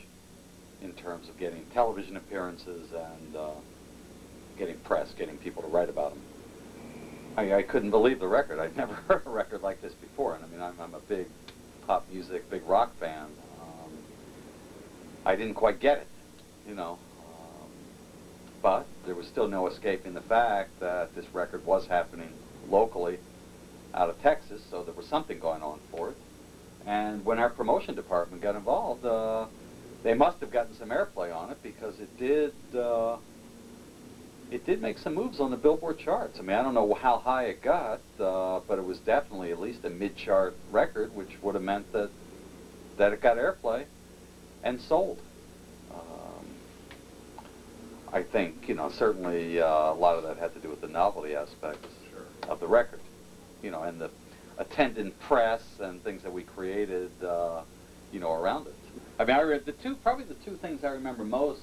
in terms of getting television appearances and uh, getting press, getting people to write about them. I, I couldn't believe the record. I'd never heard a record like this before. And I mean, I'm, I'm a big pop music, big rock fan. Um, I didn't quite get it, you know. Um, but there was still no escaping the fact that this record was happening locally out of Texas, so there was something going on for it. And when our promotion department got involved, uh, they must have gotten some airplay on it because it did uh, it did make some moves on the Billboard charts. I mean, I don't know how high it got, uh, but it was definitely at least a mid-chart record, which would have meant that that it got airplay and sold. Um, I think you know certainly uh, a lot of that had to do with the novelty aspects sure. of the record, you know, and the attendant press and things that we created, uh, you know, around it. I mean, I read the two, probably the two things I remember most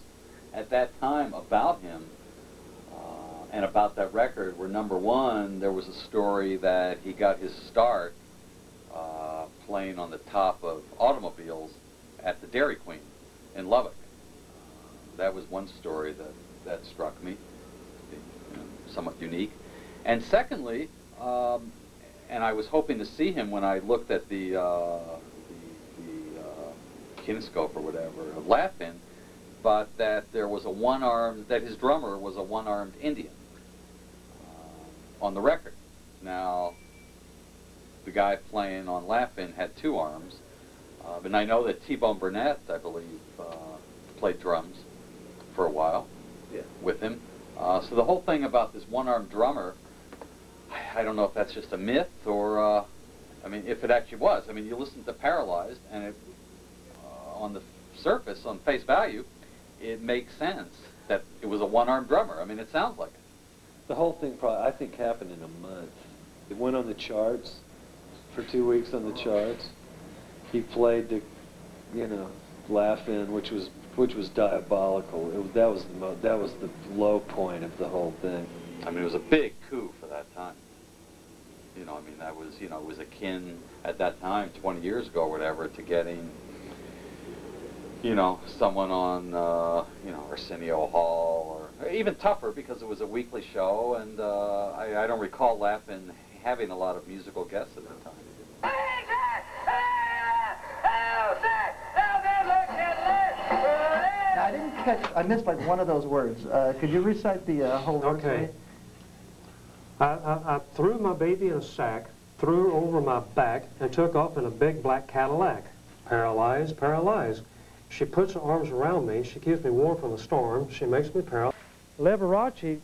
at that time about him and about that record were number one, there was a story that he got his start uh, playing on the top of automobiles at the Dairy Queen in Lubbock. Uh, that was one story that, that struck me, you know, somewhat unique. And secondly, um, and I was hoping to see him when I looked at the uh, kinescope or whatever of Laugh-In, but that there was a one-armed, that his drummer was a one-armed Indian uh, on the record. Now, the guy playing on Laugh-In had two arms, uh, and I know that T-Bone Burnett, I believe, uh, played drums for a while yeah. with him. Uh, so the whole thing about this one-armed drummer, I, I don't know if that's just a myth or, uh, I mean, if it actually was. I mean, you listen to Paralyzed, and it on the surface, on face value, it makes sense that it was a one-armed drummer. I mean, it sounds like it. The whole thing, probably, I think, happened in a month. It went on the charts for two weeks on the charts. He played the, you know, Laugh-In, which was which was diabolical. It, that was the mo that was the low point of the whole thing. I mean, it was a big coup for that time. You know, I mean, that was you know, it was akin at that time, 20 years ago or whatever, to getting you know, someone on, uh, you know, Arsenio Hall, or even tougher because it was a weekly show, and uh, I, I don't recall Laugh-In having a lot of musical guests at that time. I didn't catch, I missed like one of those words. Uh, could you recite the uh, whole word Okay. I, I, I threw my baby in a sack, threw her over my back, and took off in a big black Cadillac. Paralyzed, paralyzed. She puts her arms around me. She keeps me warm from the storm. She makes me paralyzed. Liberace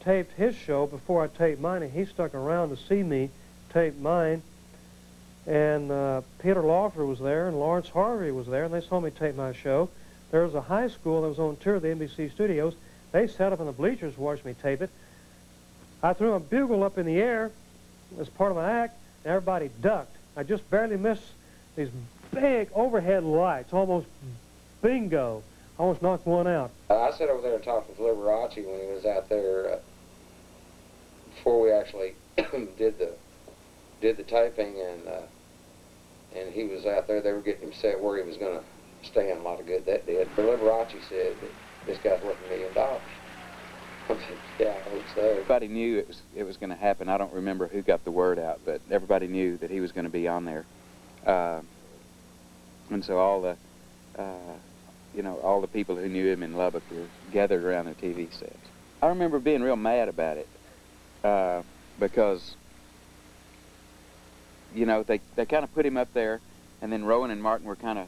taped his show before I taped mine, and he stuck around to see me tape mine. And uh, Peter Lawford was there, and Laurence Harvey was there, and they saw me tape my show. There was a high school that was on tour of the NBC studios. They sat up in the bleachers to watch me tape it. I threw a bugle up in the air as part of my act, and everybody ducked. I just barely missed these big overhead lights, almost bingo. Almost knocked one out. Uh, I sat over there and talked with Liberace when he was out there uh, before we actually did the did the taping, and uh, and he was out there. They were getting him set where he was going to stand a lot of good. That did. But Liberace said that this guy's worth a million dollars. yeah, I hope so. Everybody knew it was it was going to happen. I don't remember who got the word out, but everybody knew that he was going to be on there. Uh, and so all the, uh, you know, all the people who knew him in Lubbock were gathered around the TV sets. I remember being real mad about it uh, because, you know, they they kind of put him up there, and then Rowan and Martin were kind of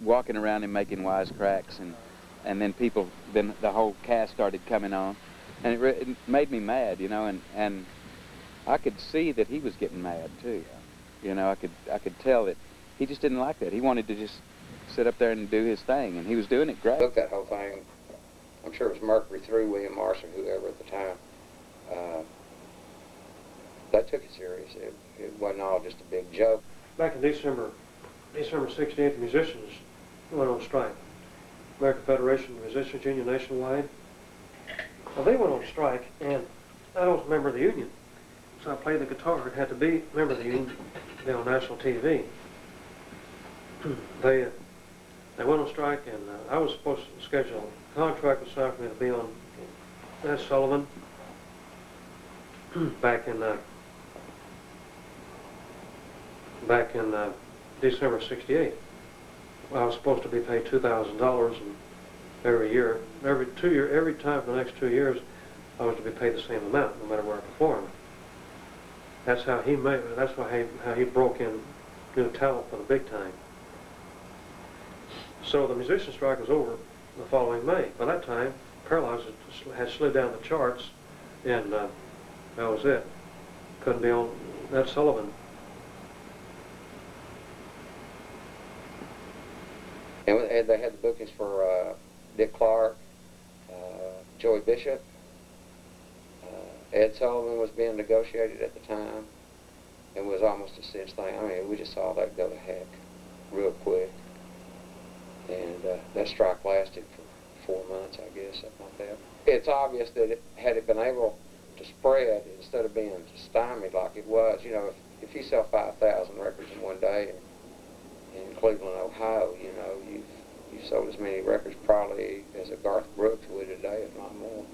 walking around him making wisecracks, and and then people, then the whole cast started coming on, and it, it made me mad, you know, and and I could see that he was getting mad too. You know, I could I could tell that he just didn't like that. He wanted to just sit up there and do his thing, and he was doing it great. Look that whole thing. I'm sure it was Mercury through William Marsh or whoever at the time. Uh, they took it serious. It, it wasn't all just a big joke. Back in December, December 16th, the musicians went on strike. American Federation of Musicians Union nationwide. Well, they went on strike, and I was a member of the union. So I played the guitar. It had to be a member of the union to be on national TV. They uh, they went on strike, and uh, I was supposed to schedule a contract was signed for me to be on Ed Sullivan back in uh, back in uh, December '68. I was supposed to be paid two thousand dollars every year. Every two year, every time for the next two years, I was to be paid the same amount, no matter where I performed. That's how he made. That's why he, how he broke in new talent for the big time. So the musician strike was over the following May. By that time, Paralyzed had- slid down the charts, and uh, that was it. Couldn't be on Ed Sullivan. And and they had the bookings for uh, Dick Clark, uh, Joey Bishop. Uh, Ed Sullivan was being negotiated at the time. It was almost a cinch thing. I mean, we just saw that go to heck real quick. And uh, that strike lasted for four months, I guess, something like that. It's obvious that it, had it been able to spread instead of being stymied like it was, you know, if, if you sell 5,000 records in one day in, in Cleveland, Ohio, you know, you've, you've sold as many records probably as a Garth Brooks would today, if not more.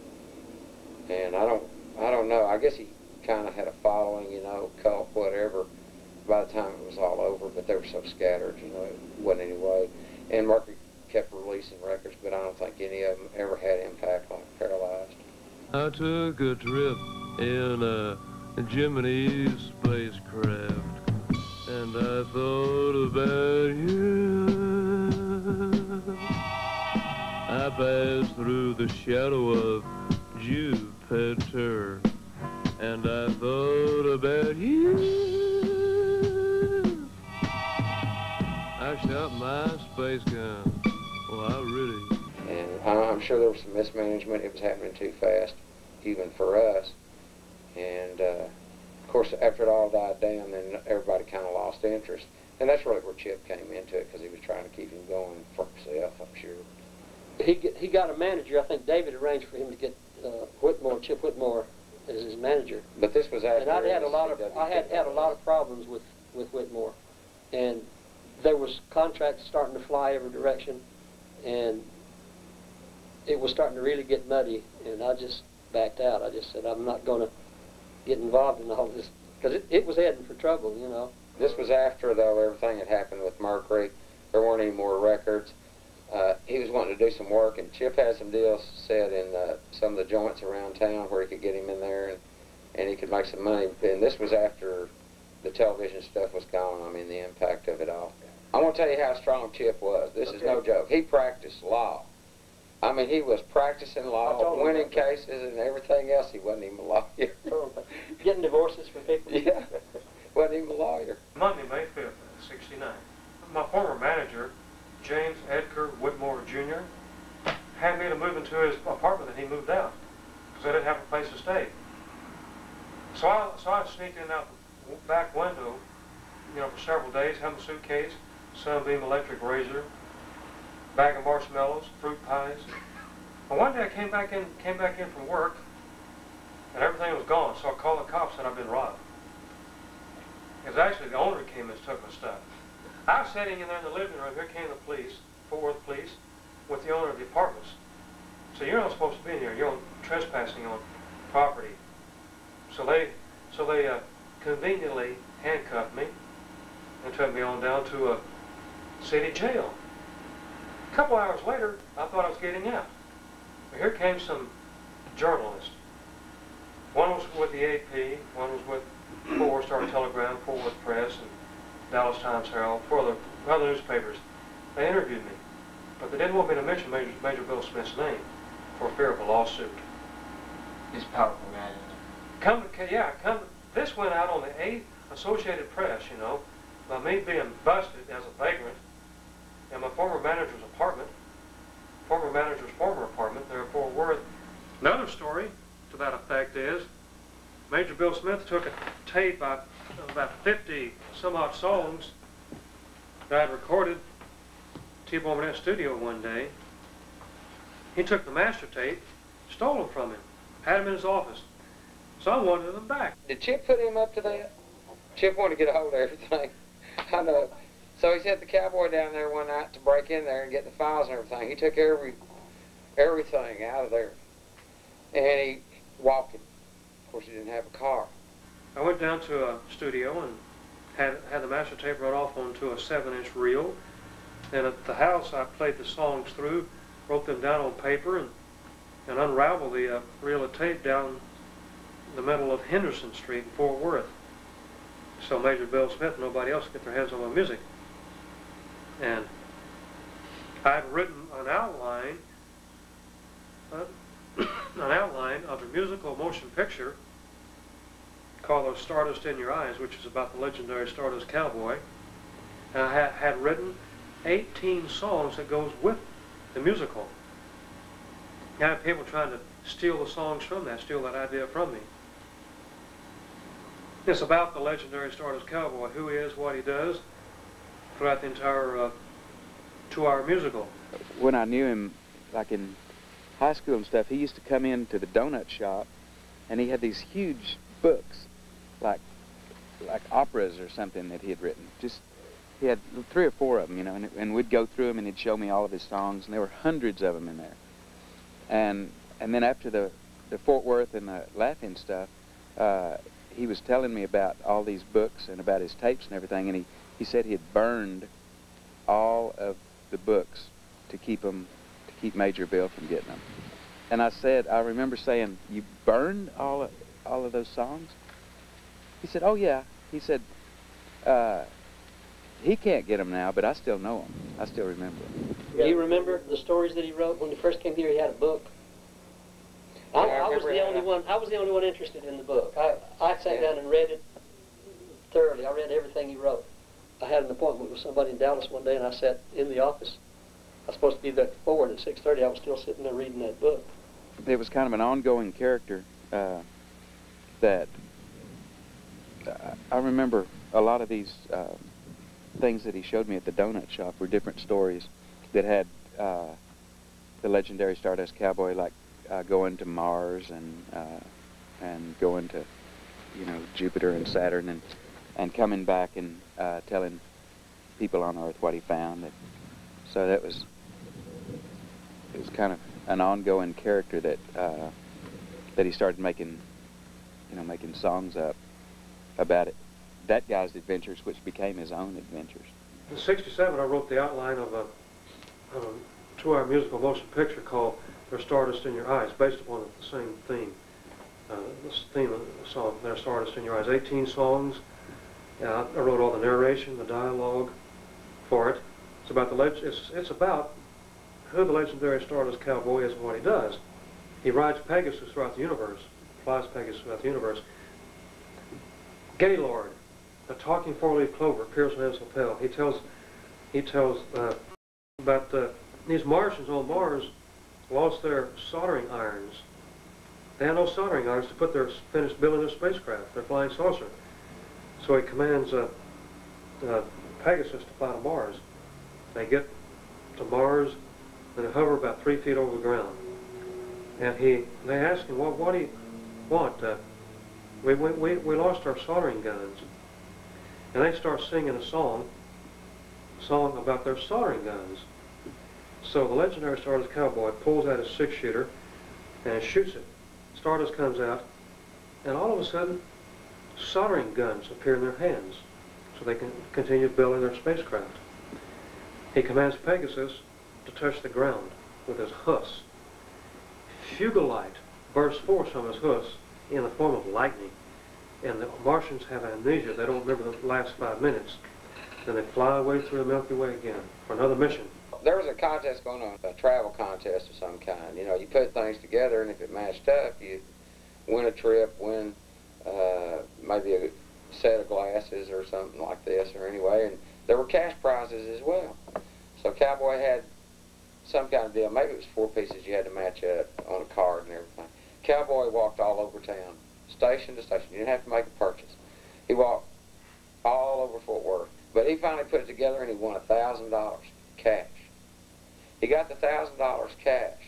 And I don't, I don't know. I guess he kind of had a following, you know, cult, whatever, by the time it was all over, but they were so scattered, you know, it wasn't any way. And Mercury kept releasing records, but I don't think any of them ever had impact like Paralyzed. I took a trip in a Gemini spacecraft, and I thought about you. I passed through the shadow of Jupiter, and I thought about you. I shot my space gun. Well, I really And I- I'm sure there was some mismanagement. It was happening too fast, even for us. And uh, of course, after it all died down, then everybody kind of lost interest. And that's really where Chip came into it because he was trying to keep him going for himself, I'm sure. He get, he got a manager. I think David arranged for him to get uh, Whitmore, Chip Whitmore, as his manager. But this was after. And I'd had a lot of I had had a lot of problems with with Whitmore, and there was contracts starting to fly every direction, and it was starting to really get muddy, and I just backed out. I just said I'm not going to get involved in all this because it, it was heading for trouble, you know. This was after, though, everything had happened with Mercury. There weren't any more records. Uh, he was wanting to do some work, and Chip had some deals set in uh, some of the joints around town where he could get him in there, and, and he could make some money. And this was after the television stuff was gone. I mean, the impact of it all. I want to tell you how strong Chip was. This is no joke. He practiced law. I mean, he was practicing law, winning cases and everything else. He wasn't even a lawyer. Getting divorces for people. yeah, wasn't even a lawyer. Monday, May 5th, 69. My former manager, James Edgar Whitmore Jr., had me to move into his apartment that he moved out because I didn't have a place to stay. So I, so I sneaked in out the back window, you know, for several days, having a suitcase, Sunbeam electric razor, bag of marshmallows, fruit pies. And one day I came back in, came back in from work, and everything was gone. So I called the cops and I've been robbed. Was actually the owner came and took my stuff. I was sitting in there in the living room. Here came the police, Fort Worth police, with the owner of the apartments. So you're not supposed to be in here. You're trespassing on property. So they, so they uh, conveniently handcuffed me and took me on down to a city jail. A couple hours later, I thought I was getting out. But here came some journalists. One was with the AP, one was with Four Star Telegram, Fort Worth Press, and Dallas Times Herald, four other, other newspapers. They interviewed me, but they didn't want me to mention Major, Major Bill Smith's name for fear of a lawsuit. He's powerful man. Come, yeah, come. This went out on the A Associated Press, you know, by me being busted as a vagrant in my former manager's apartment, former manager's former apartment there at Fort Worth. Another story to that effect is Major Bill Smith took a tape of about 50 some odd songs that I'd recorded T-Bone Burnett studio one day. He took the master tape, stole them from him, had them in his office. So I wanted them back. Did Chip put him up to that? Chip wanted to get a hold of everything. I know. So he sent the cowboy down there one night to break in there and get the files and everything. He took every everything out of there. And he walked it. Of course, he didn't have a car. I went down to a studio and had had the master tape run off onto a seven-inch reel. And at the house, I played the songs through, wrote them down on paper, and and unraveled the uh, reel of tape down the middle of Henderson Street in Fort Worth. So Major Bill Smith and nobody else could get their hands on my music. And I had written an outline, uh, an outline of a musical motion picture called The Stardust in Your Eyes, which is about the legendary Stardust Cowboy. And I had, had written 18 songs that goes with the musical. I had people trying to steal the songs from that, steal that idea from me. It's about the legendary Stardust Cowboy, who he is, what he does, throughout the entire uh, two-hour musical. When I knew him, like in high school and stuff, he used to come into the donut shop, and he had these huge books, like like operas or something that he had written. Just he had three or four of them, you know, and, and we'd go through them, and he'd show me all of his songs, and there were hundreds of them in there. And and then after the the Fort Worth and the Laugh-In stuff, uh, he was telling me about all these books and about his tapes and everything, and he, he said he had burned all of the books to keep them, to keep Major Bill from getting them. And I said, I remember saying, you burned all of, all of those songs? He said, oh yeah. He said, uh, he can't get them now, but I still know them. I still remember them. Do you remember the stories that he wrote when he first came here? He had a book. I, I was the only one. I was the only one interested in the book. I I sat down and read it thoroughly. I read everything he wrote. I had an appointment with somebody in Dallas one day, and I sat in the office. I was supposed to be there at four, and at six thirty, I was still sitting there reading that book. It was kind of an ongoing character uh, that I remember. A lot of these uh, things that he showed me at the donut shop were different stories that had uh, the legendary Stardust Cowboy, like uh, going to Mars and uh, and going to you know Jupiter and Saturn and and coming back and uh, telling people on Earth what he found. so that was it was kind of an ongoing character that uh, that he started making you know making songs up about it that guy's adventures, which became his own adventures. In '67, I wrote the outline of a, of a two-hour musical motion picture called there's Stardust in Your Eyes, based upon the same theme. Uh, this theme of the song, There's Stardust in Your Eyes. 18 songs. Uh, I wrote all the narration, the dialogue for it. It's about the leg it's, it's about who the legendary Stardust Cowboy is and what he does. He rides Pegasus throughout the universe, flies Pegasus throughout the universe. Gaylord, the talking four-leaf clover, appears on his lapel. He tells, he tells uh, about uh, these Martians on Mars lost their soldering irons. They had no soldering irons to put their finished building their spacecraft, their flying saucer. So he commands uh, uh, Pegasus to fly to Mars. They get to Mars and hover about three feet over the ground. And he, they ask him, what, what do you want? Uh, we, we, we lost our soldering guns. And they start singing a song, a song about their soldering guns. So the legendary Stardust Cowboy pulls out his six-shooter and shoots it Stardust comes out, and all of a sudden, soldering guns appear in their hands so they can continue building their spacecraft. He commands Pegasus to touch the ground with his hoofs. Fugolite bursts forth from his hoofs in the form of lightning, and the Martians have amnesia. They don't remember the last five minutes. Then they fly away through the Milky Way again for another mission. There was a contest going on, a travel contest of some kind. You know, you put things together, and if it matched up, you win a trip, win uh, maybe a set of glasses or something like this, or anyway. And there were cash prizes as well. So Cowboy had some kind of deal. Maybe it was four pieces you had to match up on a card and everything. Cowboy walked all over town, station to station. You didn't have to make a purchase. He walked all over Fort Worth. But he finally put it together and he won a thousand dollars cash. He got the thousand dollars cash.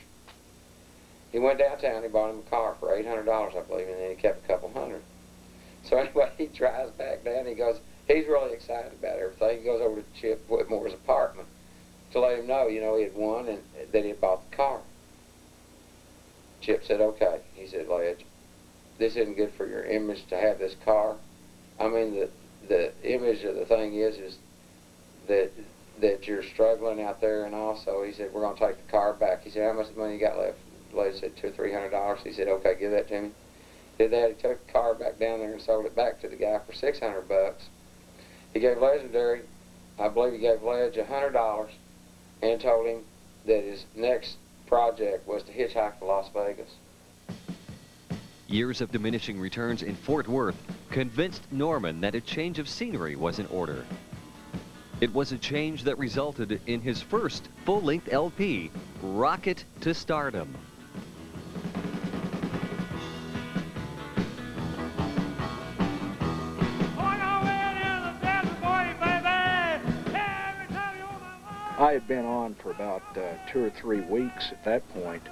He went downtown, he bought him a car for eight hundred dollars, I believe, and then he kept a couple hundred. So anyway, he drives back down, he goes, he's really excited about everything. He goes over to Chip Whitmore's apartment to let him know, you know, he had won and that he had bought the car. Chip said, okay. He said, Ledge, this isn't good for your image to have this car. I mean, the the image of the thing is, is that that you're struggling out there, and also he said, we're going to take the car back. He said, how much money you got left? Ledge said, two or three hundred dollars. He said, okay, give that to me. Did that. He took the car back down there and sold it back to the guy for six hundred bucks. He gave Legendary, I believe he gave Ledge a hundred dollars, and told him that his next project was to hitchhike to Las Vegas. Years of diminishing returns in Fort Worth convinced Norman that a change of scenery was in order. It was a change that resulted in his first full-length LP, Rock-It to Stardom. I had been on for about uh, two or three weeks at that point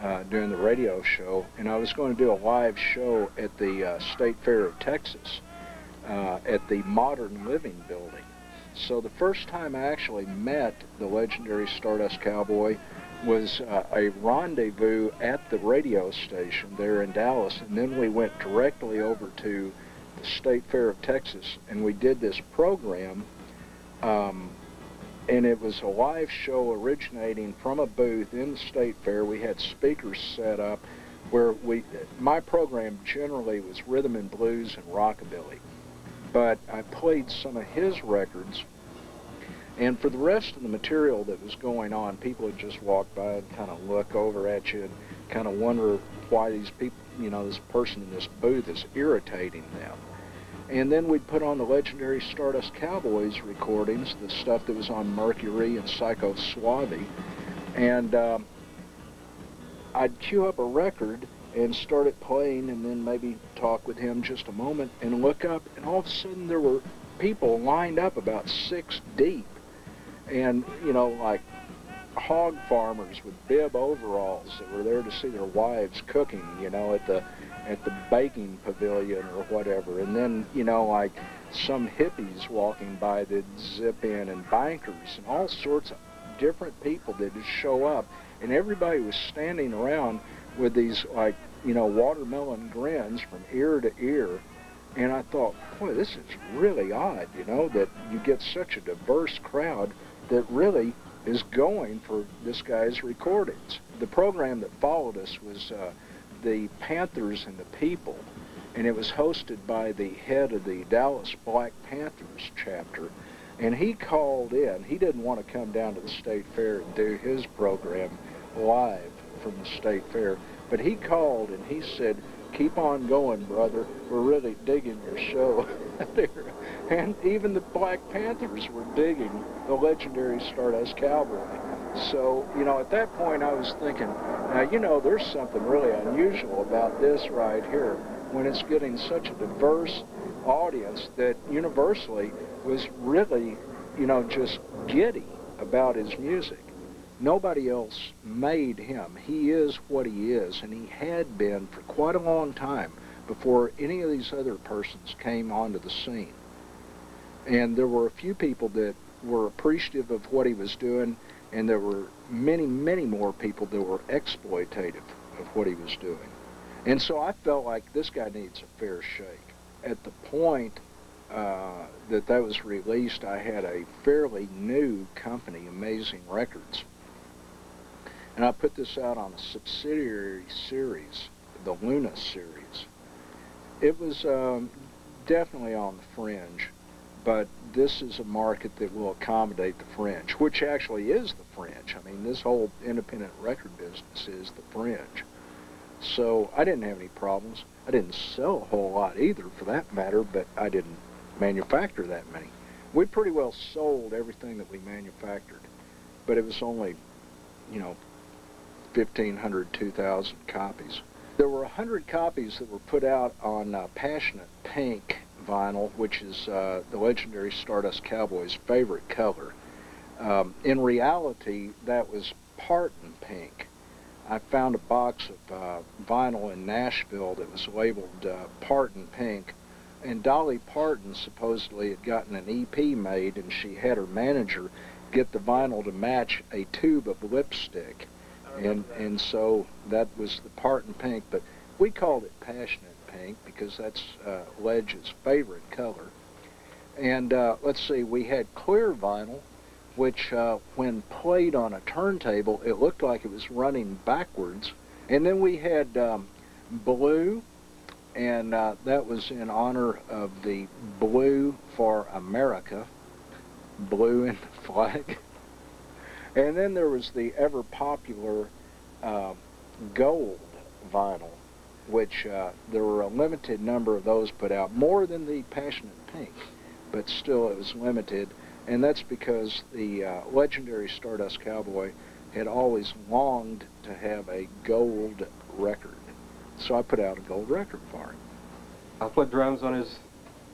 uh, doing the radio show, and I was going to do a live show at the uh, State Fair of Texas at the Modern Living Building. So the first time I actually met the legendary Stardust Cowboy was uh, a rendezvous at the radio station there in Dallas, and then we went directly over to the State Fair of Texas, and we did this program um, and it was a live show originating from a booth in the state fair. We had speakers set up where we, my program generally was rhythm and blues and rockabilly, but I played some of his records. And for the rest of the material that was going on, people would just walk by and kind of look over at you and kind of wonder why these people, you know, this person in this booth is irritating them. And then we'd put on the legendary Stardust Cowboys recordings, the stuff that was on Mercury and Psycho Suave. And um, I'd cue up a record and start it playing and then maybe talk with him just a moment and look up and all of a sudden there were people lined up about six deep and you know like hog farmers with bib overalls that were there to see their wives cooking you know at the at the baking pavilion or whatever. And then, you know, like some hippies walking by that zip in and bankers and all sorts of different people that just show up. And everybody was standing around with these, like, you know, watermelon grins from ear to ear. And I thought, boy, this is really odd, you know, that you get such a diverse crowd that really is going for this guy's recordings. The program that followed us was uh, the Panthers and the People, and it was hosted by the head of the Dallas Black Panthers chapter. And he called in. He didn't want to come down to the state fair and do his program live from the state fair, but he called and he said, keep on going, brother. We're really digging your show. There. And even the Black Panthers were digging the legendary Stardust Cowboy. So, you know, at that point I was thinking, now, you know, there's something really unusual about this right here when it's getting such a diverse audience that universally was really, you know, just giddy about his music. Nobody else made him. He is what he is, and he had been for quite a long time before any of these other persons came onto the scene. And there were a few people that were appreciative of what he was doing and there were many, many more people that were exploitative of what he was doing. And so I felt like this guy needs a fair shake. At the point uh, that that was released, I had a fairly new company, Amazing Records. And I put this out on a subsidiary series, the Luna series. It was um, definitely on the fringe, but this is a market that will accommodate the fringe, which actually is the fringe. I mean, this whole independent record business is the fringe. So I didn't have any problems. I didn't sell a whole lot either, for that matter, but I didn't manufacture that many. We pretty well sold everything that we manufactured, but it was only, you know, 1,500, 2,000 copies. There were 100 copies that were put out on uh, Passionate Pink vinyl, which is uh, the legendary Stardust Cowboy's favorite color. Um, in reality, that was Parton Pink. I found a box of uh, vinyl in Nashville that was labeled uh, Parton Pink, and Dolly Parton supposedly had gotten an EP made, and she had her manager get the vinyl to match a tube of lipstick, and and so that was the Parton Pink. But we called it Passionate Pink because that's uh, Ledge's favorite color. And uh, let's see, we had clear vinyl, which uh, when played on a turntable, it looked like it was running backwards. And then we had um, blue, and uh, that was in honor of the Blue for America, blue in the flag. And then there was the ever popular uh, gold vinyl, which uh, there were a limited number of those put out, more than the Passionate Pink, but still it was limited. And that's because the uh, legendary Stardust Cowboy had always longed to have a gold record. So I put out a gold record for him. I played drums on his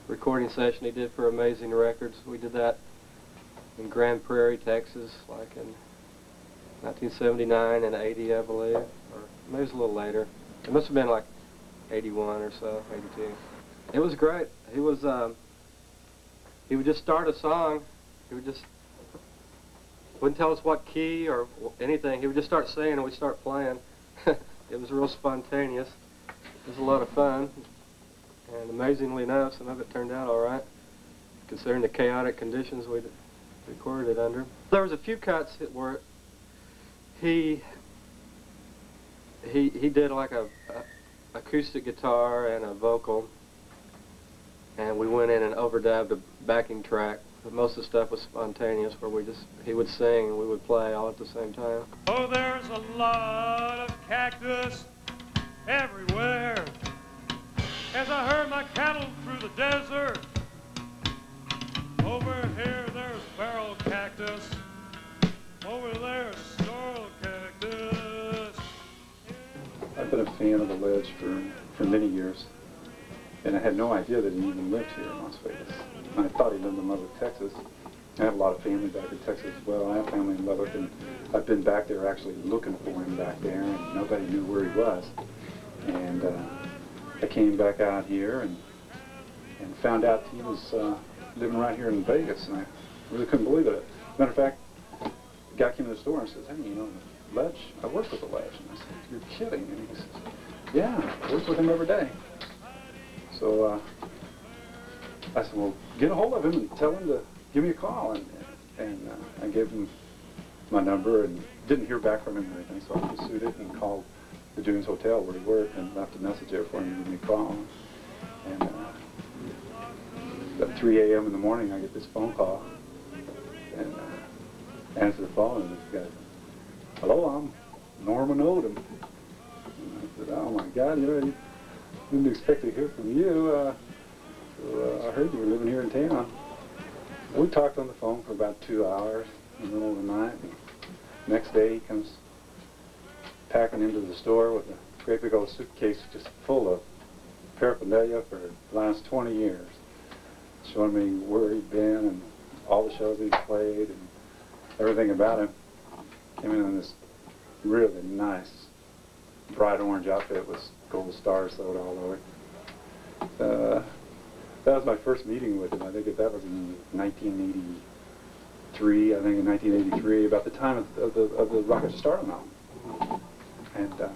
recording session he did for Amazing Records. We did that in Grand Prairie, Texas, like in 1979 and 80, I believe, or maybe it was a little later. It must have been like 81 or so, 82. It was great. He was, um, he would just start a song. He would just, wouldn't tell us what key or anything. He would just start singing and we'd start playing. it was real spontaneous. It was a lot of fun. And amazingly enough, some of it turned out all right, considering the chaotic conditions we recorded it under. There was a few cuts that were he he he did like a, a acoustic guitar and a vocal, and we went in and overdubbed a backing track. But most of the stuff was spontaneous, where we just he would sing and we would play all at the same time. Oh, there's a lot of cactus everywhere. As I herd my cattle through the desert, over here there's barrel cactus. Over there, I've been a fan of the Ledge for, for many years, and I had no idea that he even lived here in Las Vegas. I thought he lived in Lubbock, Texas. I have a lot of family back in Texas as well. I have family in Lubbock, and I've been back there actually looking for him back there, and nobody knew where he was. And uh, I came back out here and and found out he was uh, living right here in Vegas, and I really couldn't believe it. Matter of fact, the guy came to the store and says, hey, you know, Ledge, I work with the Ledge. And I said, you're kidding. And he says, yeah, I work with him every day. So uh, I said, well, get a hold of him and tell him to give me a call. And, and uh, I gave him my number and didn't hear back from him or anything, so I pursued it and called the Dunes Hotel where he worked and left a message there for him to give me a call. And uh, at 3 a.m. in the morning, I get this phone call. And uh, answer the phone, and this guy, hello, I'm Norman Odam. And I said, oh my God, you know, didn't expect to hear from you. Uh, so, uh, I heard you were living here in town. We talked on the phone for about two hours in the middle of the night. Next day, he comes packing into the store with a great big old suitcase just full of paraphernalia for the last 20 years, showing me where he'd been and all the shows he'd played and everything about him. Came in in this really nice bright orange outfit with gold stars sewed all over. Uh, that was my first meeting with him. I think that was in 1983. I think in 1983, about the time of, of the of the Rock-It to Stardom album. And uh,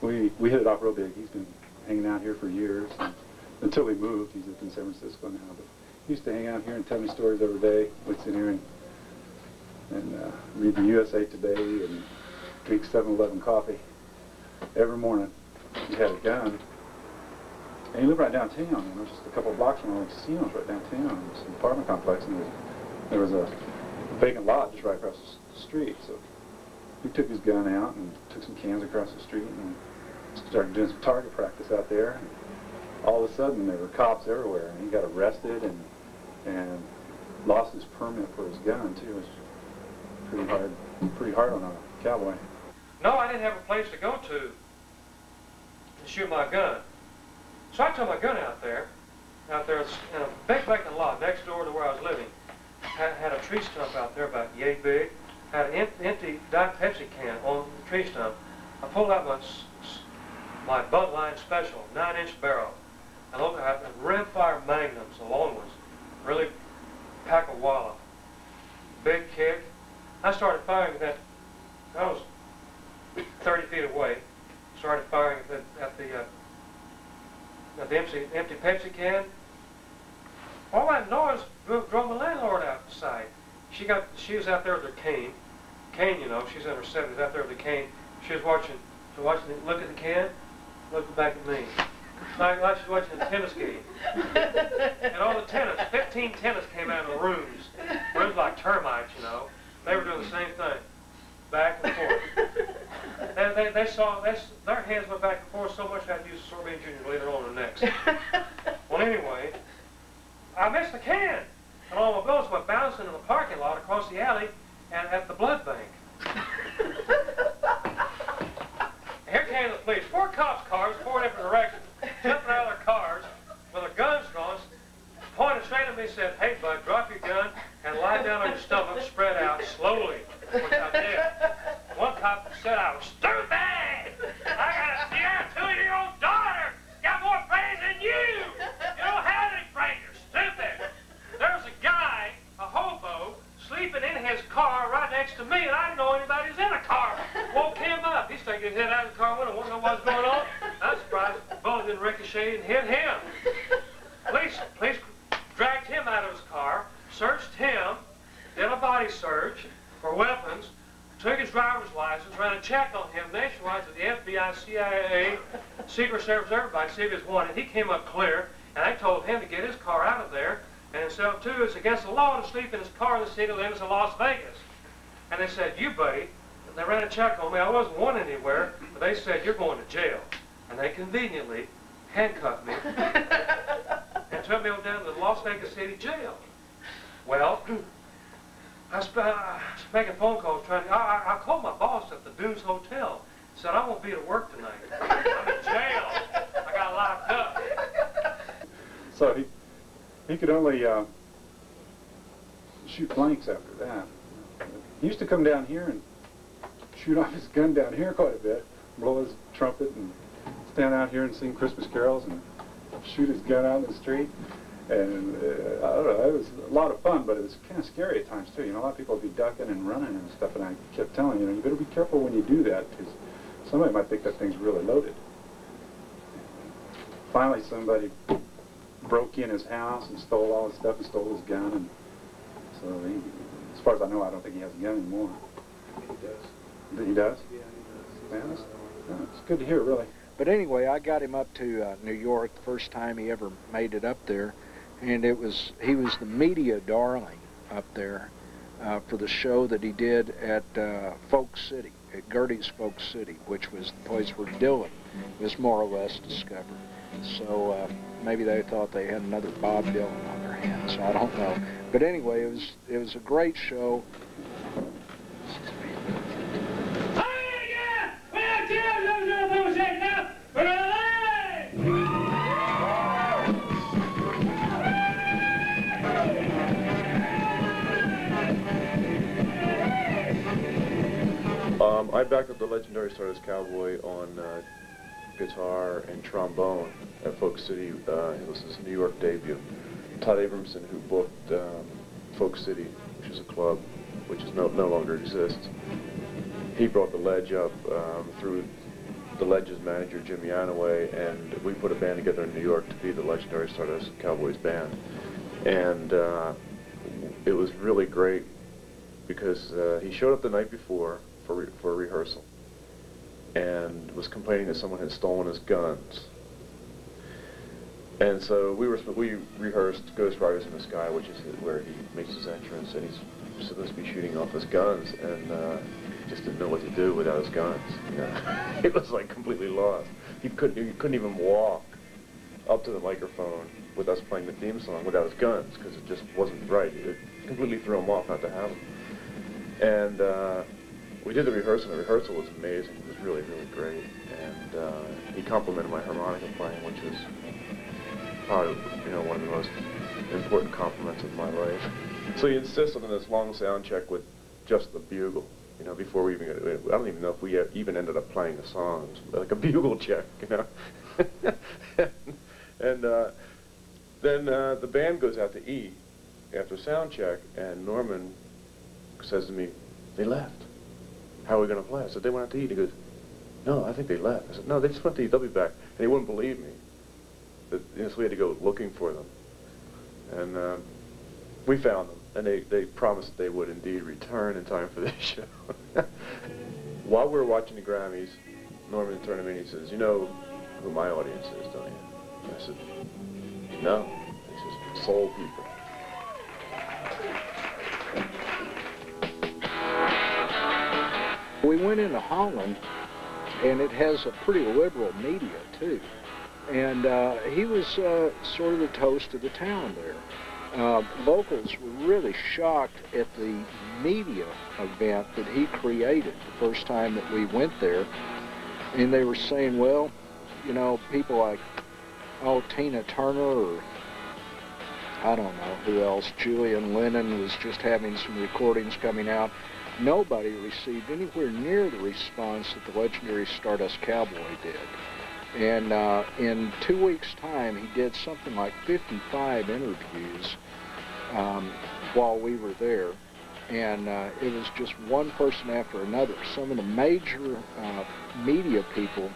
we we hit it off real big. He's been hanging out here for years until he moved. He's up in San Francisco now, but he used to hang out here and tell me stories every day. We'd sit here and and uh, read the USA Today and drink 7-Eleven coffee every morning. He had a gun. And he lived right downtown, you know, just a couple blocks from all the casinos right downtown. It was an apartment complex, and there was, there was a vacant lot just right across the street. So he took his gun out and took some cans across the street and started doing some target practice out there. And all of a sudden, there were cops everywhere, and he got arrested and and lost his permit for his gun too. Pretty hard, pretty hard on a cowboy. No, I didn't have a place to go to to shoot my gun. So I took my gun out there, out there uh, in a big vacant lot next door to where I was living. Had, had a tree stump out there about yay big. Had an empty, Diet Pepsi can on the tree stump. I pulled out my my Buntline Special, nine-inch barrel, and look, I had rimfire magnums, the long ones, really pack a wallop. Big kick. I started firing that. I was 30 feet away. Started firing at the, at the, uh, at the empty, empty Pepsi can. All that noise drove, drove my landlord outside. She got, she was out there with her cane. Cane, you know, she's in her 70s, out there with the cane. She was watching, she was watching, look at the can, looking back at me. Like, like she's watching a tennis game. and all the tennis, 15 tennis came out of the rooms. Rooms like termites, you know. They were doing the same thing, back and forth. and they, they saw, they, their hands went back and forth so much I had to use a sorbet junior later on the next. well, anyway, I missed the can. And all my bullets went bouncing in the parking lot across the alley and at the blood bank. Here came the police. Four cops' cars, four different directions, jumping out of their cars with their guns drawn, pointed straight at me and said, hey, bud, drop your gun and lie down on your stomach, spread out slowly, which I did. One cop said I was stupid. I got a yeah, two-year-old daughter. Got more brains than you. You don't have any brains. You're stupid. There was a guy, a hobo, sleeping in his car right next to me, and I didn't know anybody was in a car. Woke him up. He's taking his head out of the car window, wondering what was going on. I'm surprised bullet didn't ricochet and hit him. Police, police dragged him out of his car, searched him, did a body search for weapons, took his driver's license, ran a check on him nationwide to the FBI, CIA, Secret Service, everybody, see if he was wanted. He came up clear, and they told him to get his car out of there. And so, too, it's against the law to sleep in his car in the city limits of Las Vegas. And they said, you, buddy, they ran a check on me. I wasn't wanted anywhere, but they said, you're going to jail. And they conveniently handcuffed me and took me down to the Las Vegas City Jail. Well, I was uh, making phone calls trying to, I, I, I called my boss at the Dunes Hotel. Said, I won't be at work tonight. I'm in jail. I got locked up. So he he could only uh, shoot blanks after that. He used to come down here and shoot off his gun down here quite a bit, blow his trumpet and stand out here and sing Christmas carols and shoot his gun out in the street. And uh, I don't know, it was a lot of fun, but it was kind of scary at times too. You know, a lot of people would be ducking and running and stuff, and I kept telling you know, you better be careful when you do that because somebody might think that thing's really loaded. Finally, somebody broke in his house and stole all his stuff and stole his gun, and so he, as far as I know, I don't think he has a gun anymore. He does. He does? Yeah, he does. Man, that's, yeah, it's good to hear, really. But anyway, I got him up to uh, New York the first time he ever made it up there, and it was he was the media darling up there uh, for the show that he did at uh, Folk City, at Gerde's Folk City, which was the place where Dylan was more or less discovered. So uh, maybe they thought they had another Bob Dylan on their hands. I don't know. But anyway, it was it was a great show. Um, I backed up the legendary Stardust Cowboy on uh, guitar and trombone at Folk City. Uh, it was his New York debut. Todd Abramson, who booked um, Folk City, which is a club which is no, no longer exists, he brought the ledge up um, through the ledge's manager, Jimmy Yanaway, and we put a band together in New York to be the legendary Stardust Cowboys band. And uh, it was really great because uh, he showed up the night before for, re- for rehearsal and was complaining that someone had stolen his guns. And so we were we rehearsed Ghost Riders in the Sky, which is where he makes his entrance, and he's supposed to be shooting off his guns, and uh, just didn't know what to do without his guns. You know? he was like completely lost. He couldn't he couldn't even walk up to the microphone with us playing the theme song without his guns because it just wasn't right. It completely threw him off not to have them. And uh, we did the rehearsal. The rehearsal was amazing. It was really, really great. And uh, he complimented my harmonica playing, which was probably, you know, one of the most important compliments of my life. So he insisted on this long sound check with just the bugle. You know, before we even, I don't even know if we even ended up playing the songs, like a bugle check, you know. and uh, then uh, the band goes out to eat after sound check, and Norman says to me, they left. How are we going to play? I said, they went out to eat. He goes, no, I think they left. I said, no, they just went to eat. They'll be back. And he wouldn't believe me. But, you know, so we had to go looking for them. And uh, we found them, and they, they promised they would indeed return in time for the show. While we were watching the Grammys, Norman turned to me and he says, you know who my audience is, don't you? I said, no. He says, soul people. We went into Holland, and it has a pretty liberal media, too. And uh, he was uh, sort of the toast of the town there. Uh, locals were really shocked at the media event that he created the first time that we went there. And they were saying, well, you know, people like, oh, Tina Turner or I don't know who else, Julian Lennon was just having some recordings coming out. Nobody received anywhere near the response that the legendary Stardust Cowboy did. And uh, in two weeks' time, he did something like 55 interviews um, while we were there. And uh, it was just one person after another. Some of the major uh, media people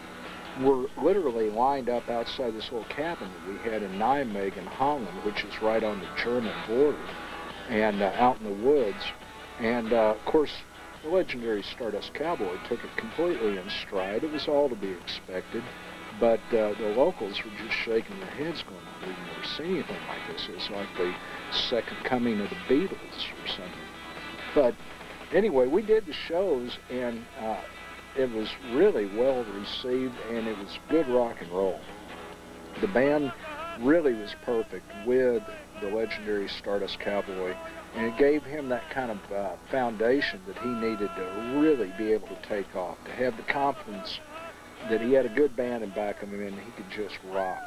were literally lined up outside this little cabin that we had in Nijmegen, Holland, which is right on the German border, and uh, out in the woods. And uh, of course, the legendary Stardust Cowboy took it completely in stride. It was all to be expected. But uh, the locals were just shaking their heads going, we've never seen anything like this. It's like the second coming of the Beatles or something. But anyway, we did the shows, and uh, it was really well received, and it was good rock and roll. The band really was perfect with the legendary Stardust Cowboy, and it gave him that kind of uh, foundation that he needed to really be able to take off, to have the confidence that he had a good band in back of him and he could just rock.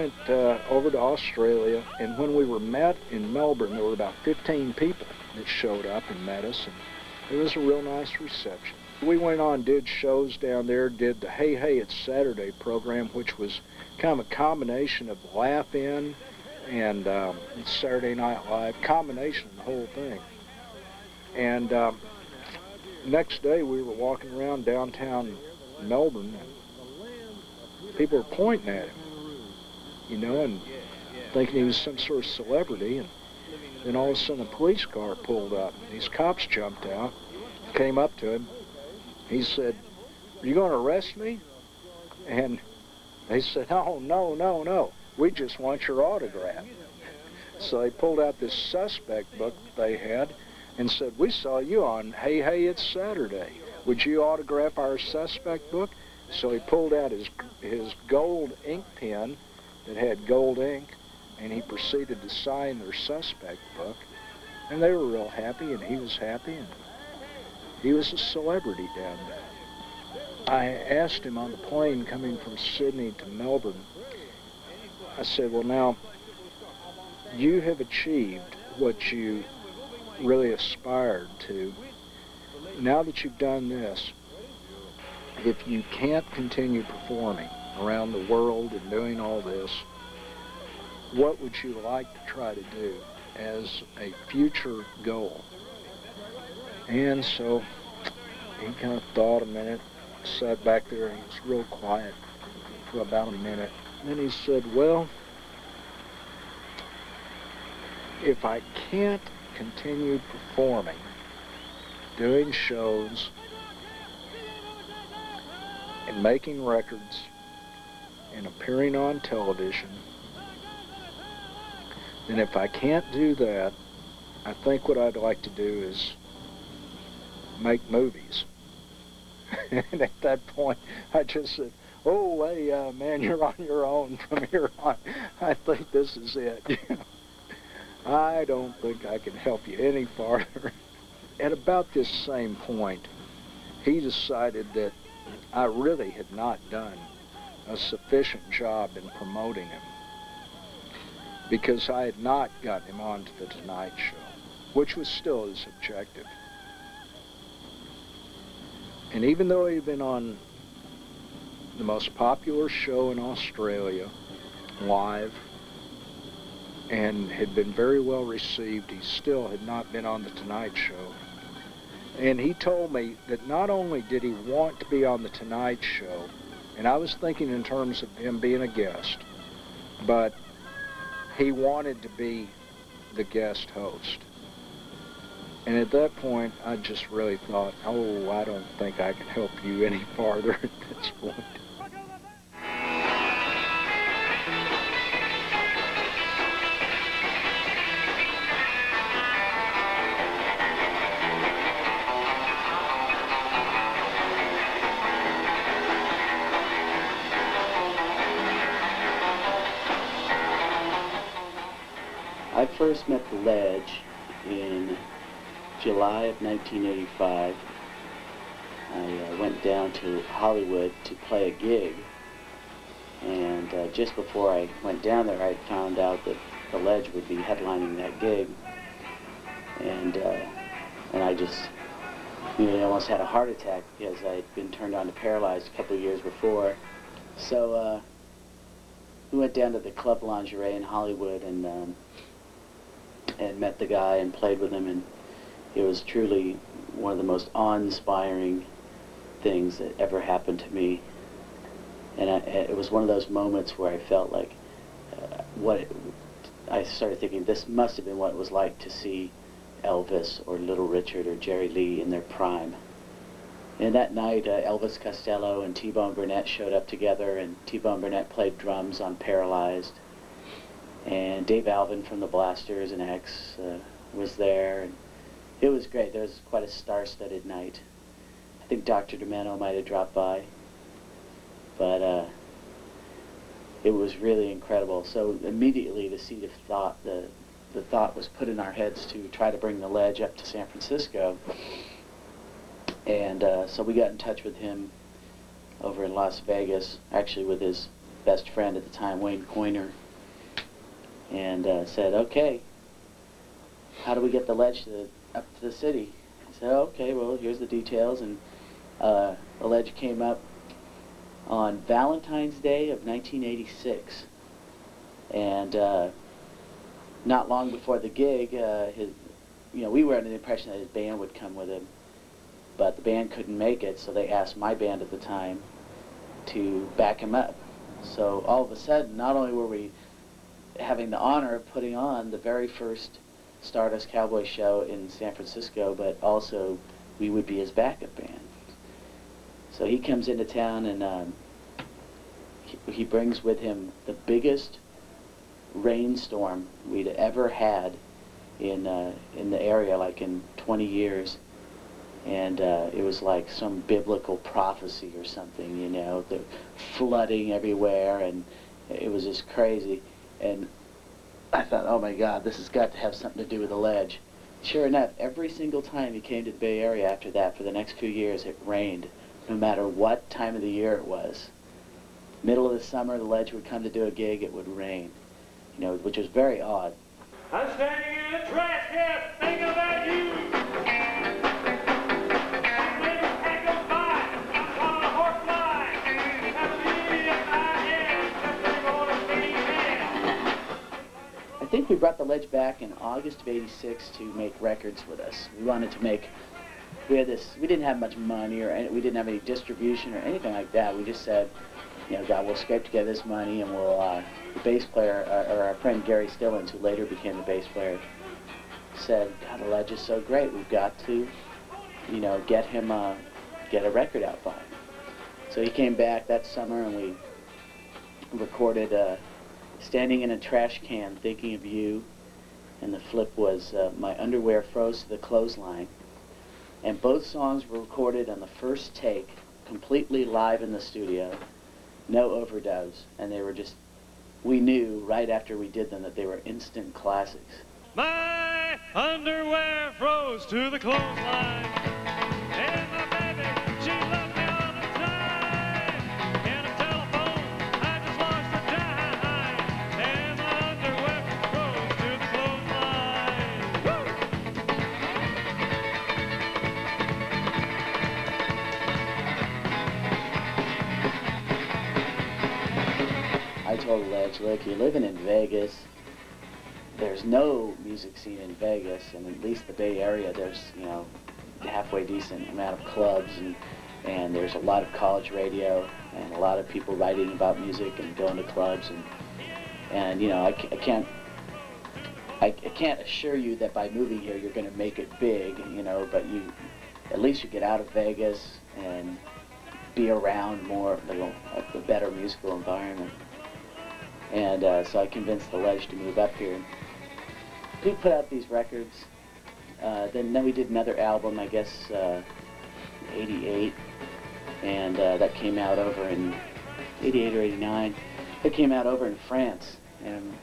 Went uh, over to Australia, and when we were met in Melbourne, there were about 15 people that showed up and met us, and it was a real nice reception. We went on, did shows down there, did the Hey Hey It's Saturday program, which was kind of a combination of Laugh-In and um, Saturday Night Live, combination of the whole thing. And um, next day we were walking around downtown Melbourne, and people were pointing at him you know, and thinking he was some sort of celebrity. And then all of a sudden a police car pulled up. And these cops jumped out, came up to him. He said, are you going to arrest me? And they said, oh, no, no, no. We just want your autograph. So they pulled out this suspect book they had and said, we saw you on Hey Hey It's Saturday. Would you autograph our suspect book? So he pulled out his, his gold ink pen that had gold ink, and he proceeded to sign their suspect book. And they were real happy, and he was happy, and he was a celebrity down there. I asked him on the plane coming from Sydney to Melbourne, I said, well, now, you have achieved what you really aspired to. Now that you've done this, if you can't continue performing around the world and doing all this, what would you like to try to do as a future goal? And so he kind of thought a minute, sat back there, and was real quiet for about a minute. Then he said, well, if I can't continue performing, doing shows, and making records, and appearing on television, then if I can't do that, I think what I'd like to do is make movies. and at that point, I just said, oh, hey, uh, man, you're on your own from here on. I think this is it. I don't think I can help you any farther. At about this same point, he decided that I really had not done a sufficient job in promoting him because I had not gotten him onto the Tonight Show, which was still his objective. And even though he'd been on the most popular show in Australia, live, and had been very well received. He still had not been on The Tonight Show. And he told me that not only did he want to be on The Tonight Show, and I was thinking in terms of him being a guest, but he wanted to be the guest host. And at that point, I just really thought, oh, I don't think I can help you any farther at this point. First met the Ledge in July of 1985. I uh, went down to Hollywood to play a gig, and uh, just before I went down there, I found out that the Ledge would be headlining that gig, and uh, and I just nearly almost had a heart attack because I'd been turned on to Paralyzed a couple of years before. So uh, we went down to the Club Lingerie in Hollywood and um, and met the guy and played with him, and it was truly one of the most awe-inspiring things that ever happened to me. And I, it was one of those moments where I felt like uh, what it, I started thinking this must have been what it was like to see Elvis or Little Richard or Jerry Lee in their prime. And that night, uh, Elvis Costello and T-Bone Burnett showed up together, and T-Bone Burnett played drums on Paralyzed. And Dave Alvin from the Blasters and X uh, was there. And it was great. There was quite a star-studded night. I think Dr. Demento might have dropped by. But uh, it was really incredible. So immediately the seed of thought, the, the thought was put in our heads to try to bring the ledge up to San Francisco. And uh, so we got in touch with him over in Las Vegas, actually with his best friend at the time, Wayne Coyner, and uh, said, okay, how do we get the ledge to up to the city? I said, okay, well, here's the details. And uh, the ledge came up on Valentine's Day of 1986. And uh, not long before the gig, uh, his, you know, we were under the impression that his band would come with him but the band couldn't make it, so they asked my band at the time to back him up. So all of a sudden, not only were we having the honor of putting on the very first Stardust Cowboy show in San Francisco, but also we would be his backup band. So he comes into town and um, he, he brings with him the biggest rainstorm we'd ever had in uh, in the area, like in 20 years and uh, it was like some biblical prophecy or something, you know, the flooding everywhere, and it was just crazy. And I thought, oh my God, this has got to have something to do with the ledge. Sure enough, every single time he came to the Bay Area after that, for the next few years, it rained, no matter what time of the year it was. Middle of the summer, the ledge would come to do a gig, it would rain, you know, which was very odd. I'm standing in a trash can about you. Think we brought the ledge back in August of 86 to make records with us. We wanted to make, we had this, we didn't have much money or any, we didn't have any distribution or anything like that. We just said, you know, God, we'll scrape together this money and we'll, uh, the bass player, uh, or our friend Gary Stillins, who later became the bass player, said, God, the ledge is so great. We've got to, you know, get him, uh, get a record out by him. So he came back that summer and we recorded, uh, standing in a trash can thinking of you and the flip was uh, my underwear froze to the clothesline and both songs were recorded on the first take completely live in the studio no overdubs and they were just we knew right after we did them that they were instant classics My underwear froze to the clothesline. Look, you're living in Vegas. There's no music scene in Vegas, and at least the Bay Area, there's, you know, halfway decent amount of clubs, and, and there's a lot of college radio, and a lot of people writing about music and going to clubs, and, and you know, I, I can't, I, can't assure you that by moving here you're going to make it big, you know, but you, at least you get out of Vegas and be around more, you a better musical environment. And uh, so I convinced the Ledge to move up here. We put out these records. Uh, then, then we did another album, I guess, uh, 88. And uh, that came out over in 88 or 89. It came out over in France. And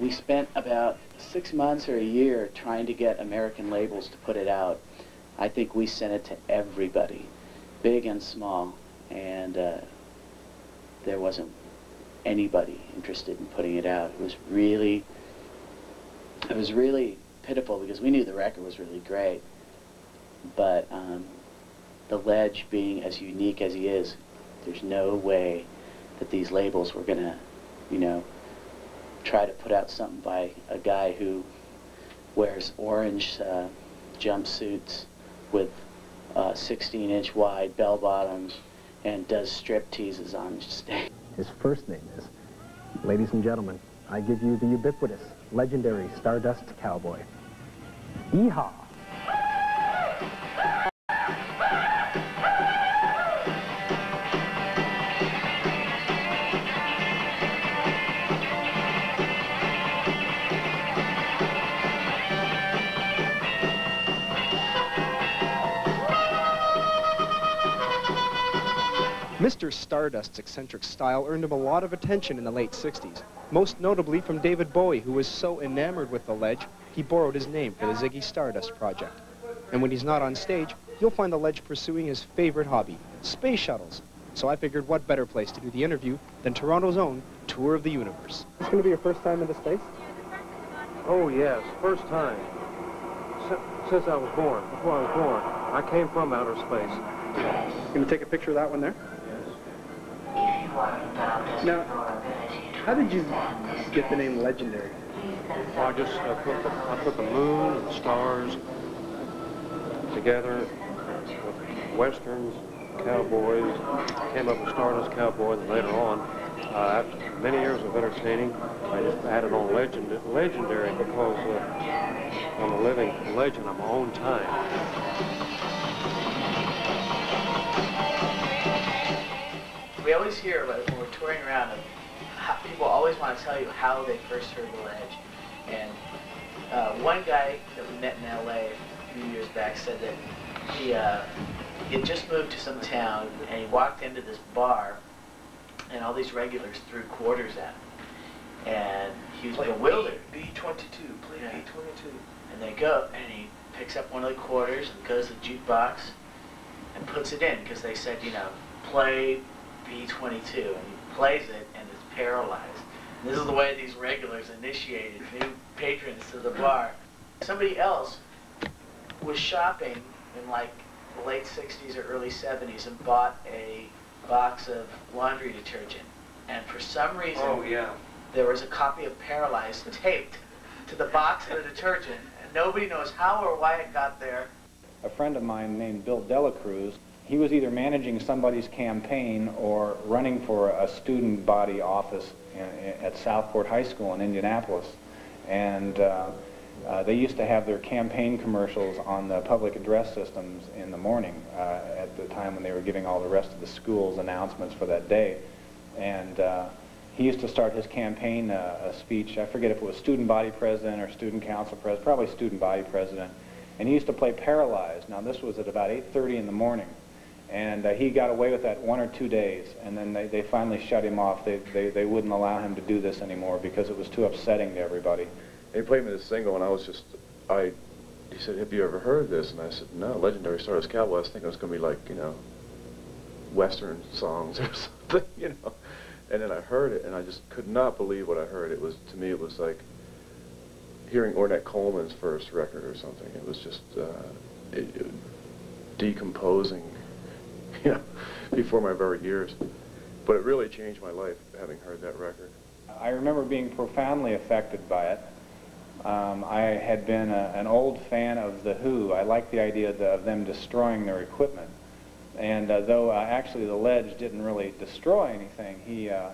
we spent about six months or a year trying to get American labels to put it out. I think we sent it to everybody, big and small. And uh, there wasn't anybody interested in putting it out. It was really, it was really pitiful because we knew the record was really great, but um, the Ledge being as unique as he is, there's no way that these labels were gonna, you know, try to put out something by a guy who wears orange uh, jumpsuits with 16-inch wide bell bottoms and does strip teases on stage. His first name is. Ladies and gentlemen, I give you the ubiquitous, legendary Stardust Cowboy. Yeehaw! Mr. Stardust's eccentric style earned him a lot of attention in the late 60s, most notably from David Bowie, who was so enamored with the ledge, he borrowed his name for the Ziggy Stardust project. And when he's not on stage, you'll find the ledge pursuing his favorite hobby, space shuttles. So I figured what better place to do the interview than Toronto's own Tour of the Universe. It's going to be your first time into space? Oh, yes. First time. Si- Since I was born. Before I was born. I came from outer space. Going to take a picture of that one there? Now, how did you get the name Legendary? I just uh, put the, I put the moon and the stars together with westerns, cowboys. Came up with Stardust Cowboy, and later on, uh, after many years of entertaining, I just added on legend, legendary because uh, I'm a living legend on my own time. We always hear like, when we're touring around, how, people always want to tell you how they first heard the ledge. And uh, one guy that we met in L.A. a few years back said that he, uh, he had just moved to some town and he walked into this bar and all these regulars threw quarters at him. And he was bewildered. B22, play Yeah. B22. And they go, and he picks up one of the quarters and goes to the jukebox and puts it in because they said, you know, play B22. And he plays it and is paralyzed. This is the way these regulars initiated new patrons to the bar. Somebody else was shopping in like the late 60s or early 70s and bought a box of laundry detergent. And for some reason, Oh, yeah. there was a copy of Paralyzed taped to the box of the detergent. And nobody knows how or why it got there. A friend of mine named Bill Delacruz, he was either managing somebody's campaign or running for a student body office at Southport High School in Indianapolis. And uh, uh, they used to have their campaign commercials on the public address systems in the morning uh, at the time when they were giving all the rest of the schools announcements for that day. And uh, he used to start his campaign uh, speech, I forget if it was student body president or student council president, probably student body president. And he used to play Paralyzed. Now this was at about 8.30 in the morning. And uh, he got away with that one or two days, and then they, they finally shut him off. They, they, they wouldn't allow him to do this anymore because it was too upsetting to everybody. He played me this single, and I was just, I, he said, have you ever heard this? And I said, no, Legendary Stardust Cowboy. I was thinking it was going to be like, you know, Western songs or something, you know. And then I heard it, and I just could not believe what I heard. It was, to me, it was like hearing Ornette Coleman's first record or something. It was just uh, it, it, decomposing, know, before my very ears. But it really changed my life, having heard that record. I remember being profoundly affected by it. Um, I had been a, an old fan of The Who. I liked the idea of, the, of them destroying their equipment. And uh, though uh, actually the ledge didn't really destroy anything, he, uh,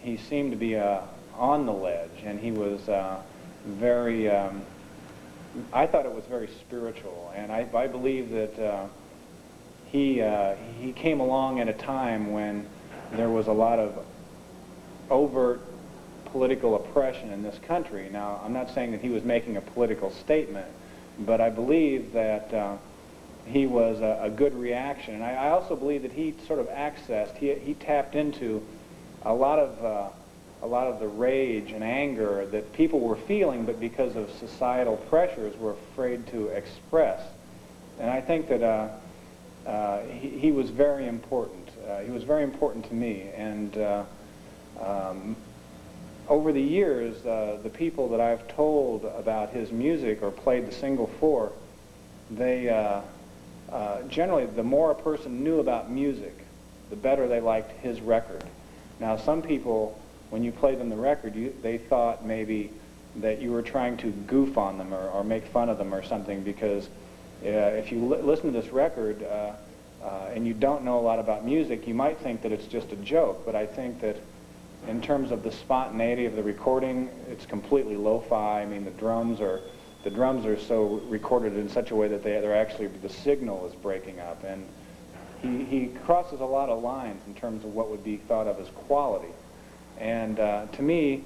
he seemed to be uh, on the ledge, and he was uh, very, um, I thought it was very spiritual, and I, I believe that uh, he, he came along at a time when there was a lot of overt political oppression in this country. Now, I'm not saying that he was making a political statement, but I believe that uh, he was a, a, good reaction. And I, I, also believe that he sort of accessed, he, he tapped into a lot of uh, a lot of the rage and anger that people were feeling, but because of societal pressures were afraid to express. And I think that uh, uh he, he, was very important. Uh, he was very important to me. And uh, um, over the years, uh, the people that I've told about his music or played the single for, they uh, generally, the more a person knew about music, the better they liked his record. Now, some people, when you played them the record, you, they thought maybe that you were trying to goof on them or, or make fun of them or something because if you li listen to this record uh, uh, and you don't know a lot about music, you might think that it's just a joke, but I think that in terms of the spontaneity of the recording, it's completely lo-fi. I mean, the drums are the drums are so recorded in such a way that they, they're actually the signal is breaking up, and he he crosses a lot of lines in terms of what would be thought of as quality. And uh, to me,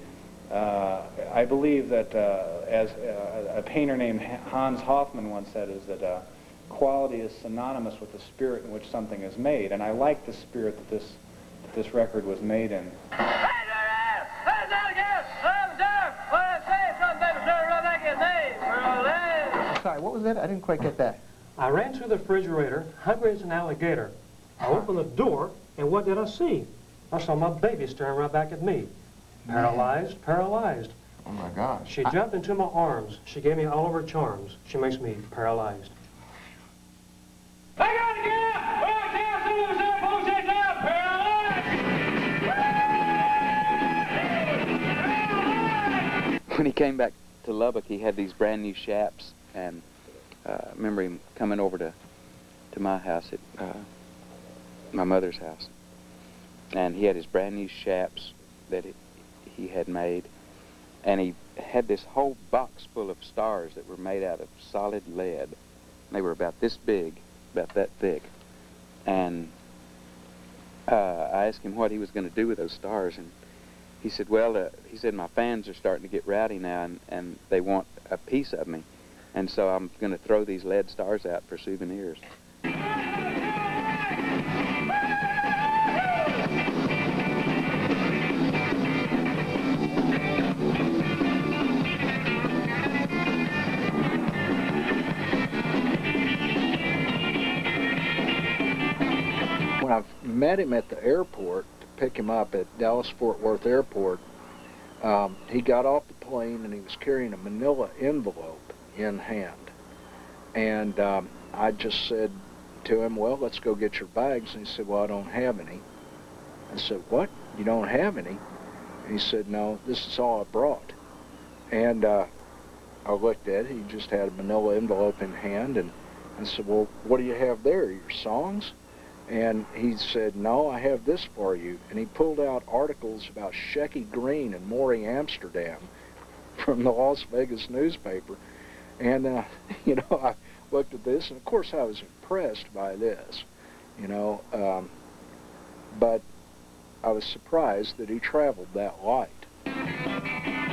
uh, I believe that uh, as uh, a painter named Hans Hofmann once said, is that uh, quality is synonymous with the spirit in which something is made, and I like the spirit that this that this record was made in. Sorry, what was that? I didn't quite get that. I ran through the refrigerator, hungry as an alligator. I opened the door, and what did I see? I saw my baby staring right back at me. Paralyzed, paralyzed. Oh, my gosh. She jumped into my arms. She gave me all of her charms. She makes me paralyzed. I gotta get out! Oh, I can't see myself! Who's this out? Paralyzed! When he came back to Lubbock, he had these brand new chaps, and uh, I remember him coming over to to my house at uh, my mother's house, and he had his brand new chaps that it, he had made, and he had this whole box full of stars that were made out of solid lead. They were about this big, about that thick, and uh, I asked him what he was going to do with those stars, and he said, well, uh, he said, my fans are starting to get rowdy now, and, and they want a piece of me. And so I'm going to throw these lead stars out for souvenirs. When I met him at the airport to pick him up at Dallas-Fort Worth Airport, um, he got off the plane and he was carrying a manila envelope in hand. And um, I just said to him, well, let's go get your bags. And he said, well, I don't have any. I said, what? You don't have any? And he said, no, this is all I brought. And uh, I looked at it. He just had a manila envelope in hand. And I said, well, what do you have there? Your songs? And he said, no, I have this for you. And he pulled out articles about Shecky Greene and Morey Amsterdam from the Las Vegas newspaper. And, uh, you know, I looked at this, and of course I was impressed by this, you know, um, but I was surprised that he traveled that light.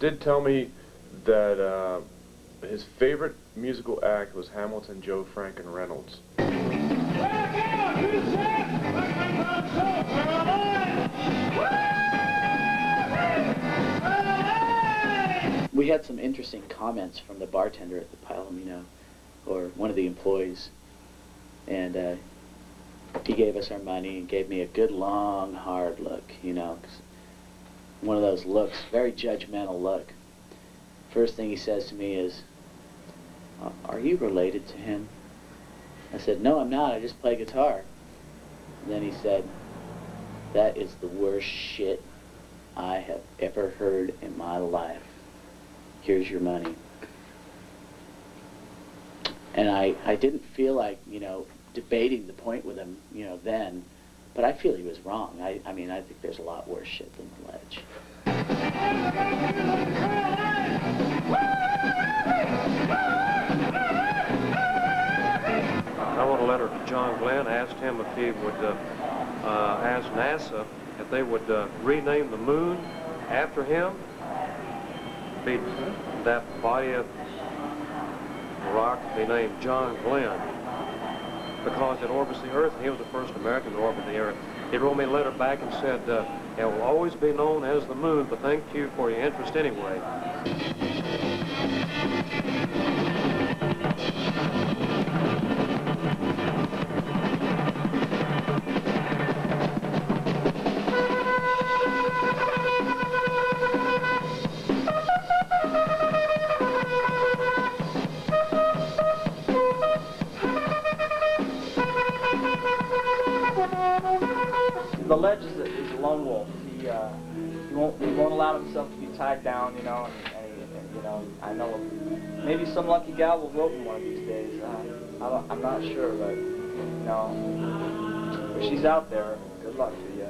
Did tell me that uh, his favorite musical act was Hamilton, Joe Frank, and Reynolds. We had some interesting comments from the bartender at the Palomino, or one of the employees, and uh, he gave us our money and gave me a good long hard look, you know, one of those looks, very judgmental look. First thing he says to me is, "Uh, "Are you related to him?" I said, "No, I'm not. I just play guitar." And then he said, "That is the worst shit I have ever heard in my life. Here's your money." And I, I didn't feel like, you know, debating the point with him, you know, then, but I feel he was wrong. I, I mean, I think there's a lot worse shit than the ledge. I wrote a letter to John Glenn, asked him if he would uh, uh, ask NASA if they would uh, rename the moon after him. Be that body of rock be named John Glenn because it orbits the Earth, and he was the first American to orbit the Earth. He wrote me a letter back and said, uh, it will always be known as the moon, but thank you for your interest anyway. The ledge is a, is a lone wolf. He, uh, he won't he won't allow himself to be tied down, you know. And, and, and you know, I know maybe some lucky gal will rope him one of these days. Uh, I don't, I'm not sure, but you know, if she's out there, good luck to you.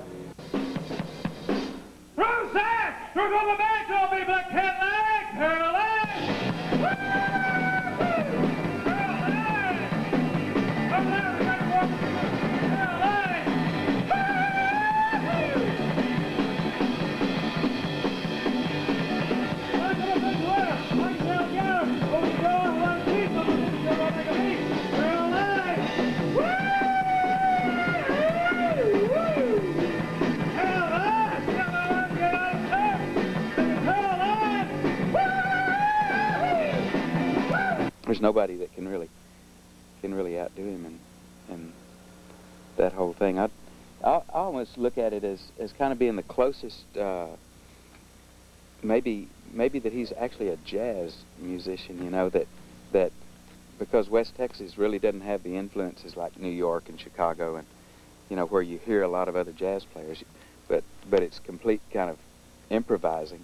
Roseanne! You're going back to me, Black Cadillac! Cadillac! There's nobody that can really can really outdo him in, in that whole thing. I, I, I almost look at it as, as kind of being the closest, uh, maybe maybe that he's actually a jazz musician. You know that that because West Texas really doesn't have the influences like New York and Chicago and you know where you hear a lot of other jazz players, but but it's complete kind of improvising.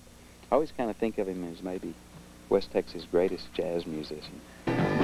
I always kind of think of him as maybe West Texas' greatest jazz musician. Oh,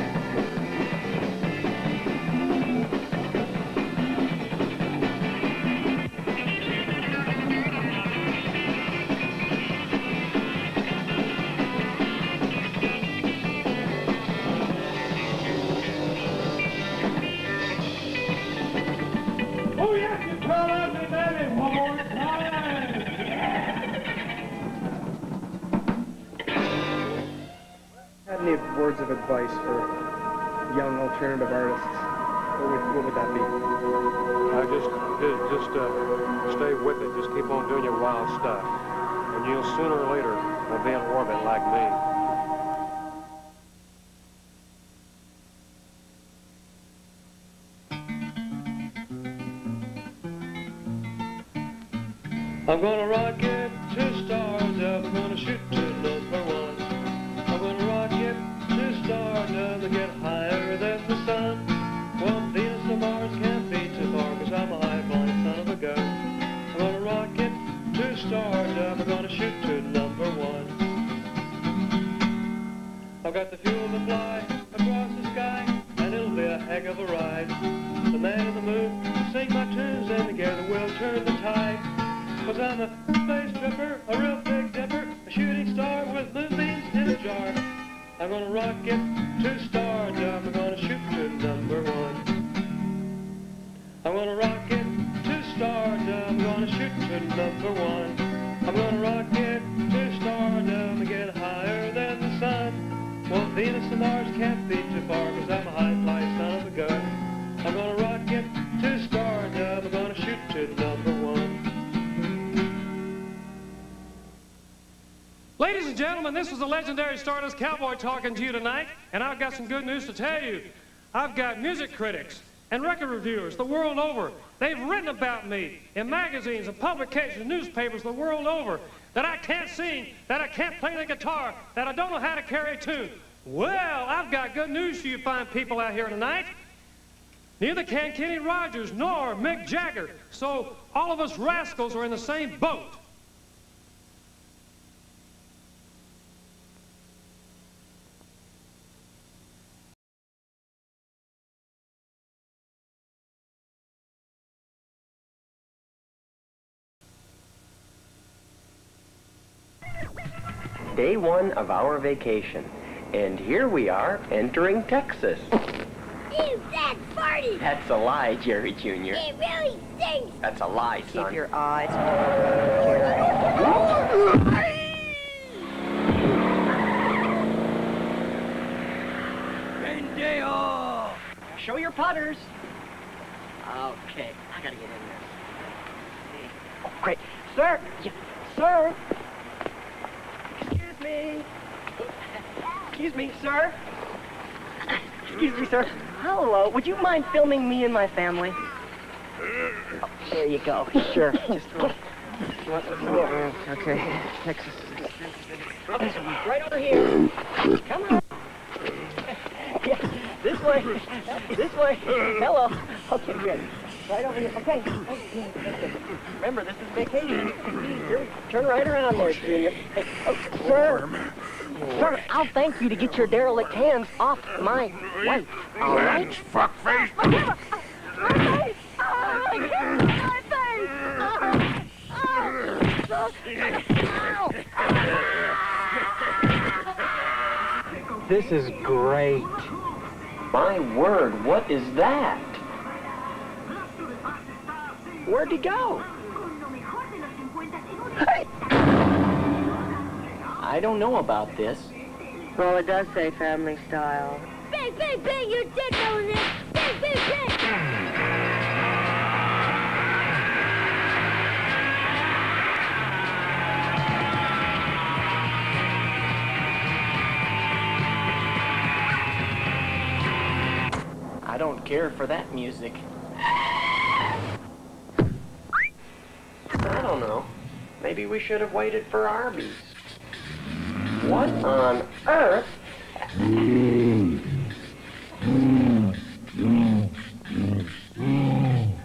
gonna rocket to Ladies and gentlemen, this was the legendary Stardust Cowboy talking to you tonight, and I've got some good news to tell you. I've got music critics and record reviewers the world over. They've written about me in magazines and publications, newspapers the world over, that I can't sing, that I can't play the guitar, that I don't know how to carry a tune. Well, I've got good news for you fine people out here tonight. Neither can Kenny Rogers nor Mick Jagger. So all of us rascals are in the same boat. Day one of our vacation. And here we are entering Texas. Ew, that's farty. That's a lie, Jerry Jr. It really stinks. That's a lie, son. Keep your eyes. Pendejo! Show your putters. Okay, I gotta get in there. Oh, great. Sir! Yeah, sir! Excuse me. Excuse me, sir. Excuse me, sir. Hello. Would you mind filming me and my family? Oh, there you go. Sure. Just Okay. Texas. Right over here. Come on. Yeah, this way. This way. Hello. Okay, good. Right over here. Okay. Remember, this is vacation. Here, turn right around there, Junior. Hey, oh, sir. Sir, I'll thank you to get your derelict hands off my wife. All right? Fuckface. This is great. My word, what is that? Where'd he go? I don't know about this. Well, it does say family style. Bang, bang, bang, you're dead, Melanie. Bang, bang, bang. I don't care for that music. I don't know. Maybe we should have waited for Arby's. What on earth? Mm. Mm. Mm.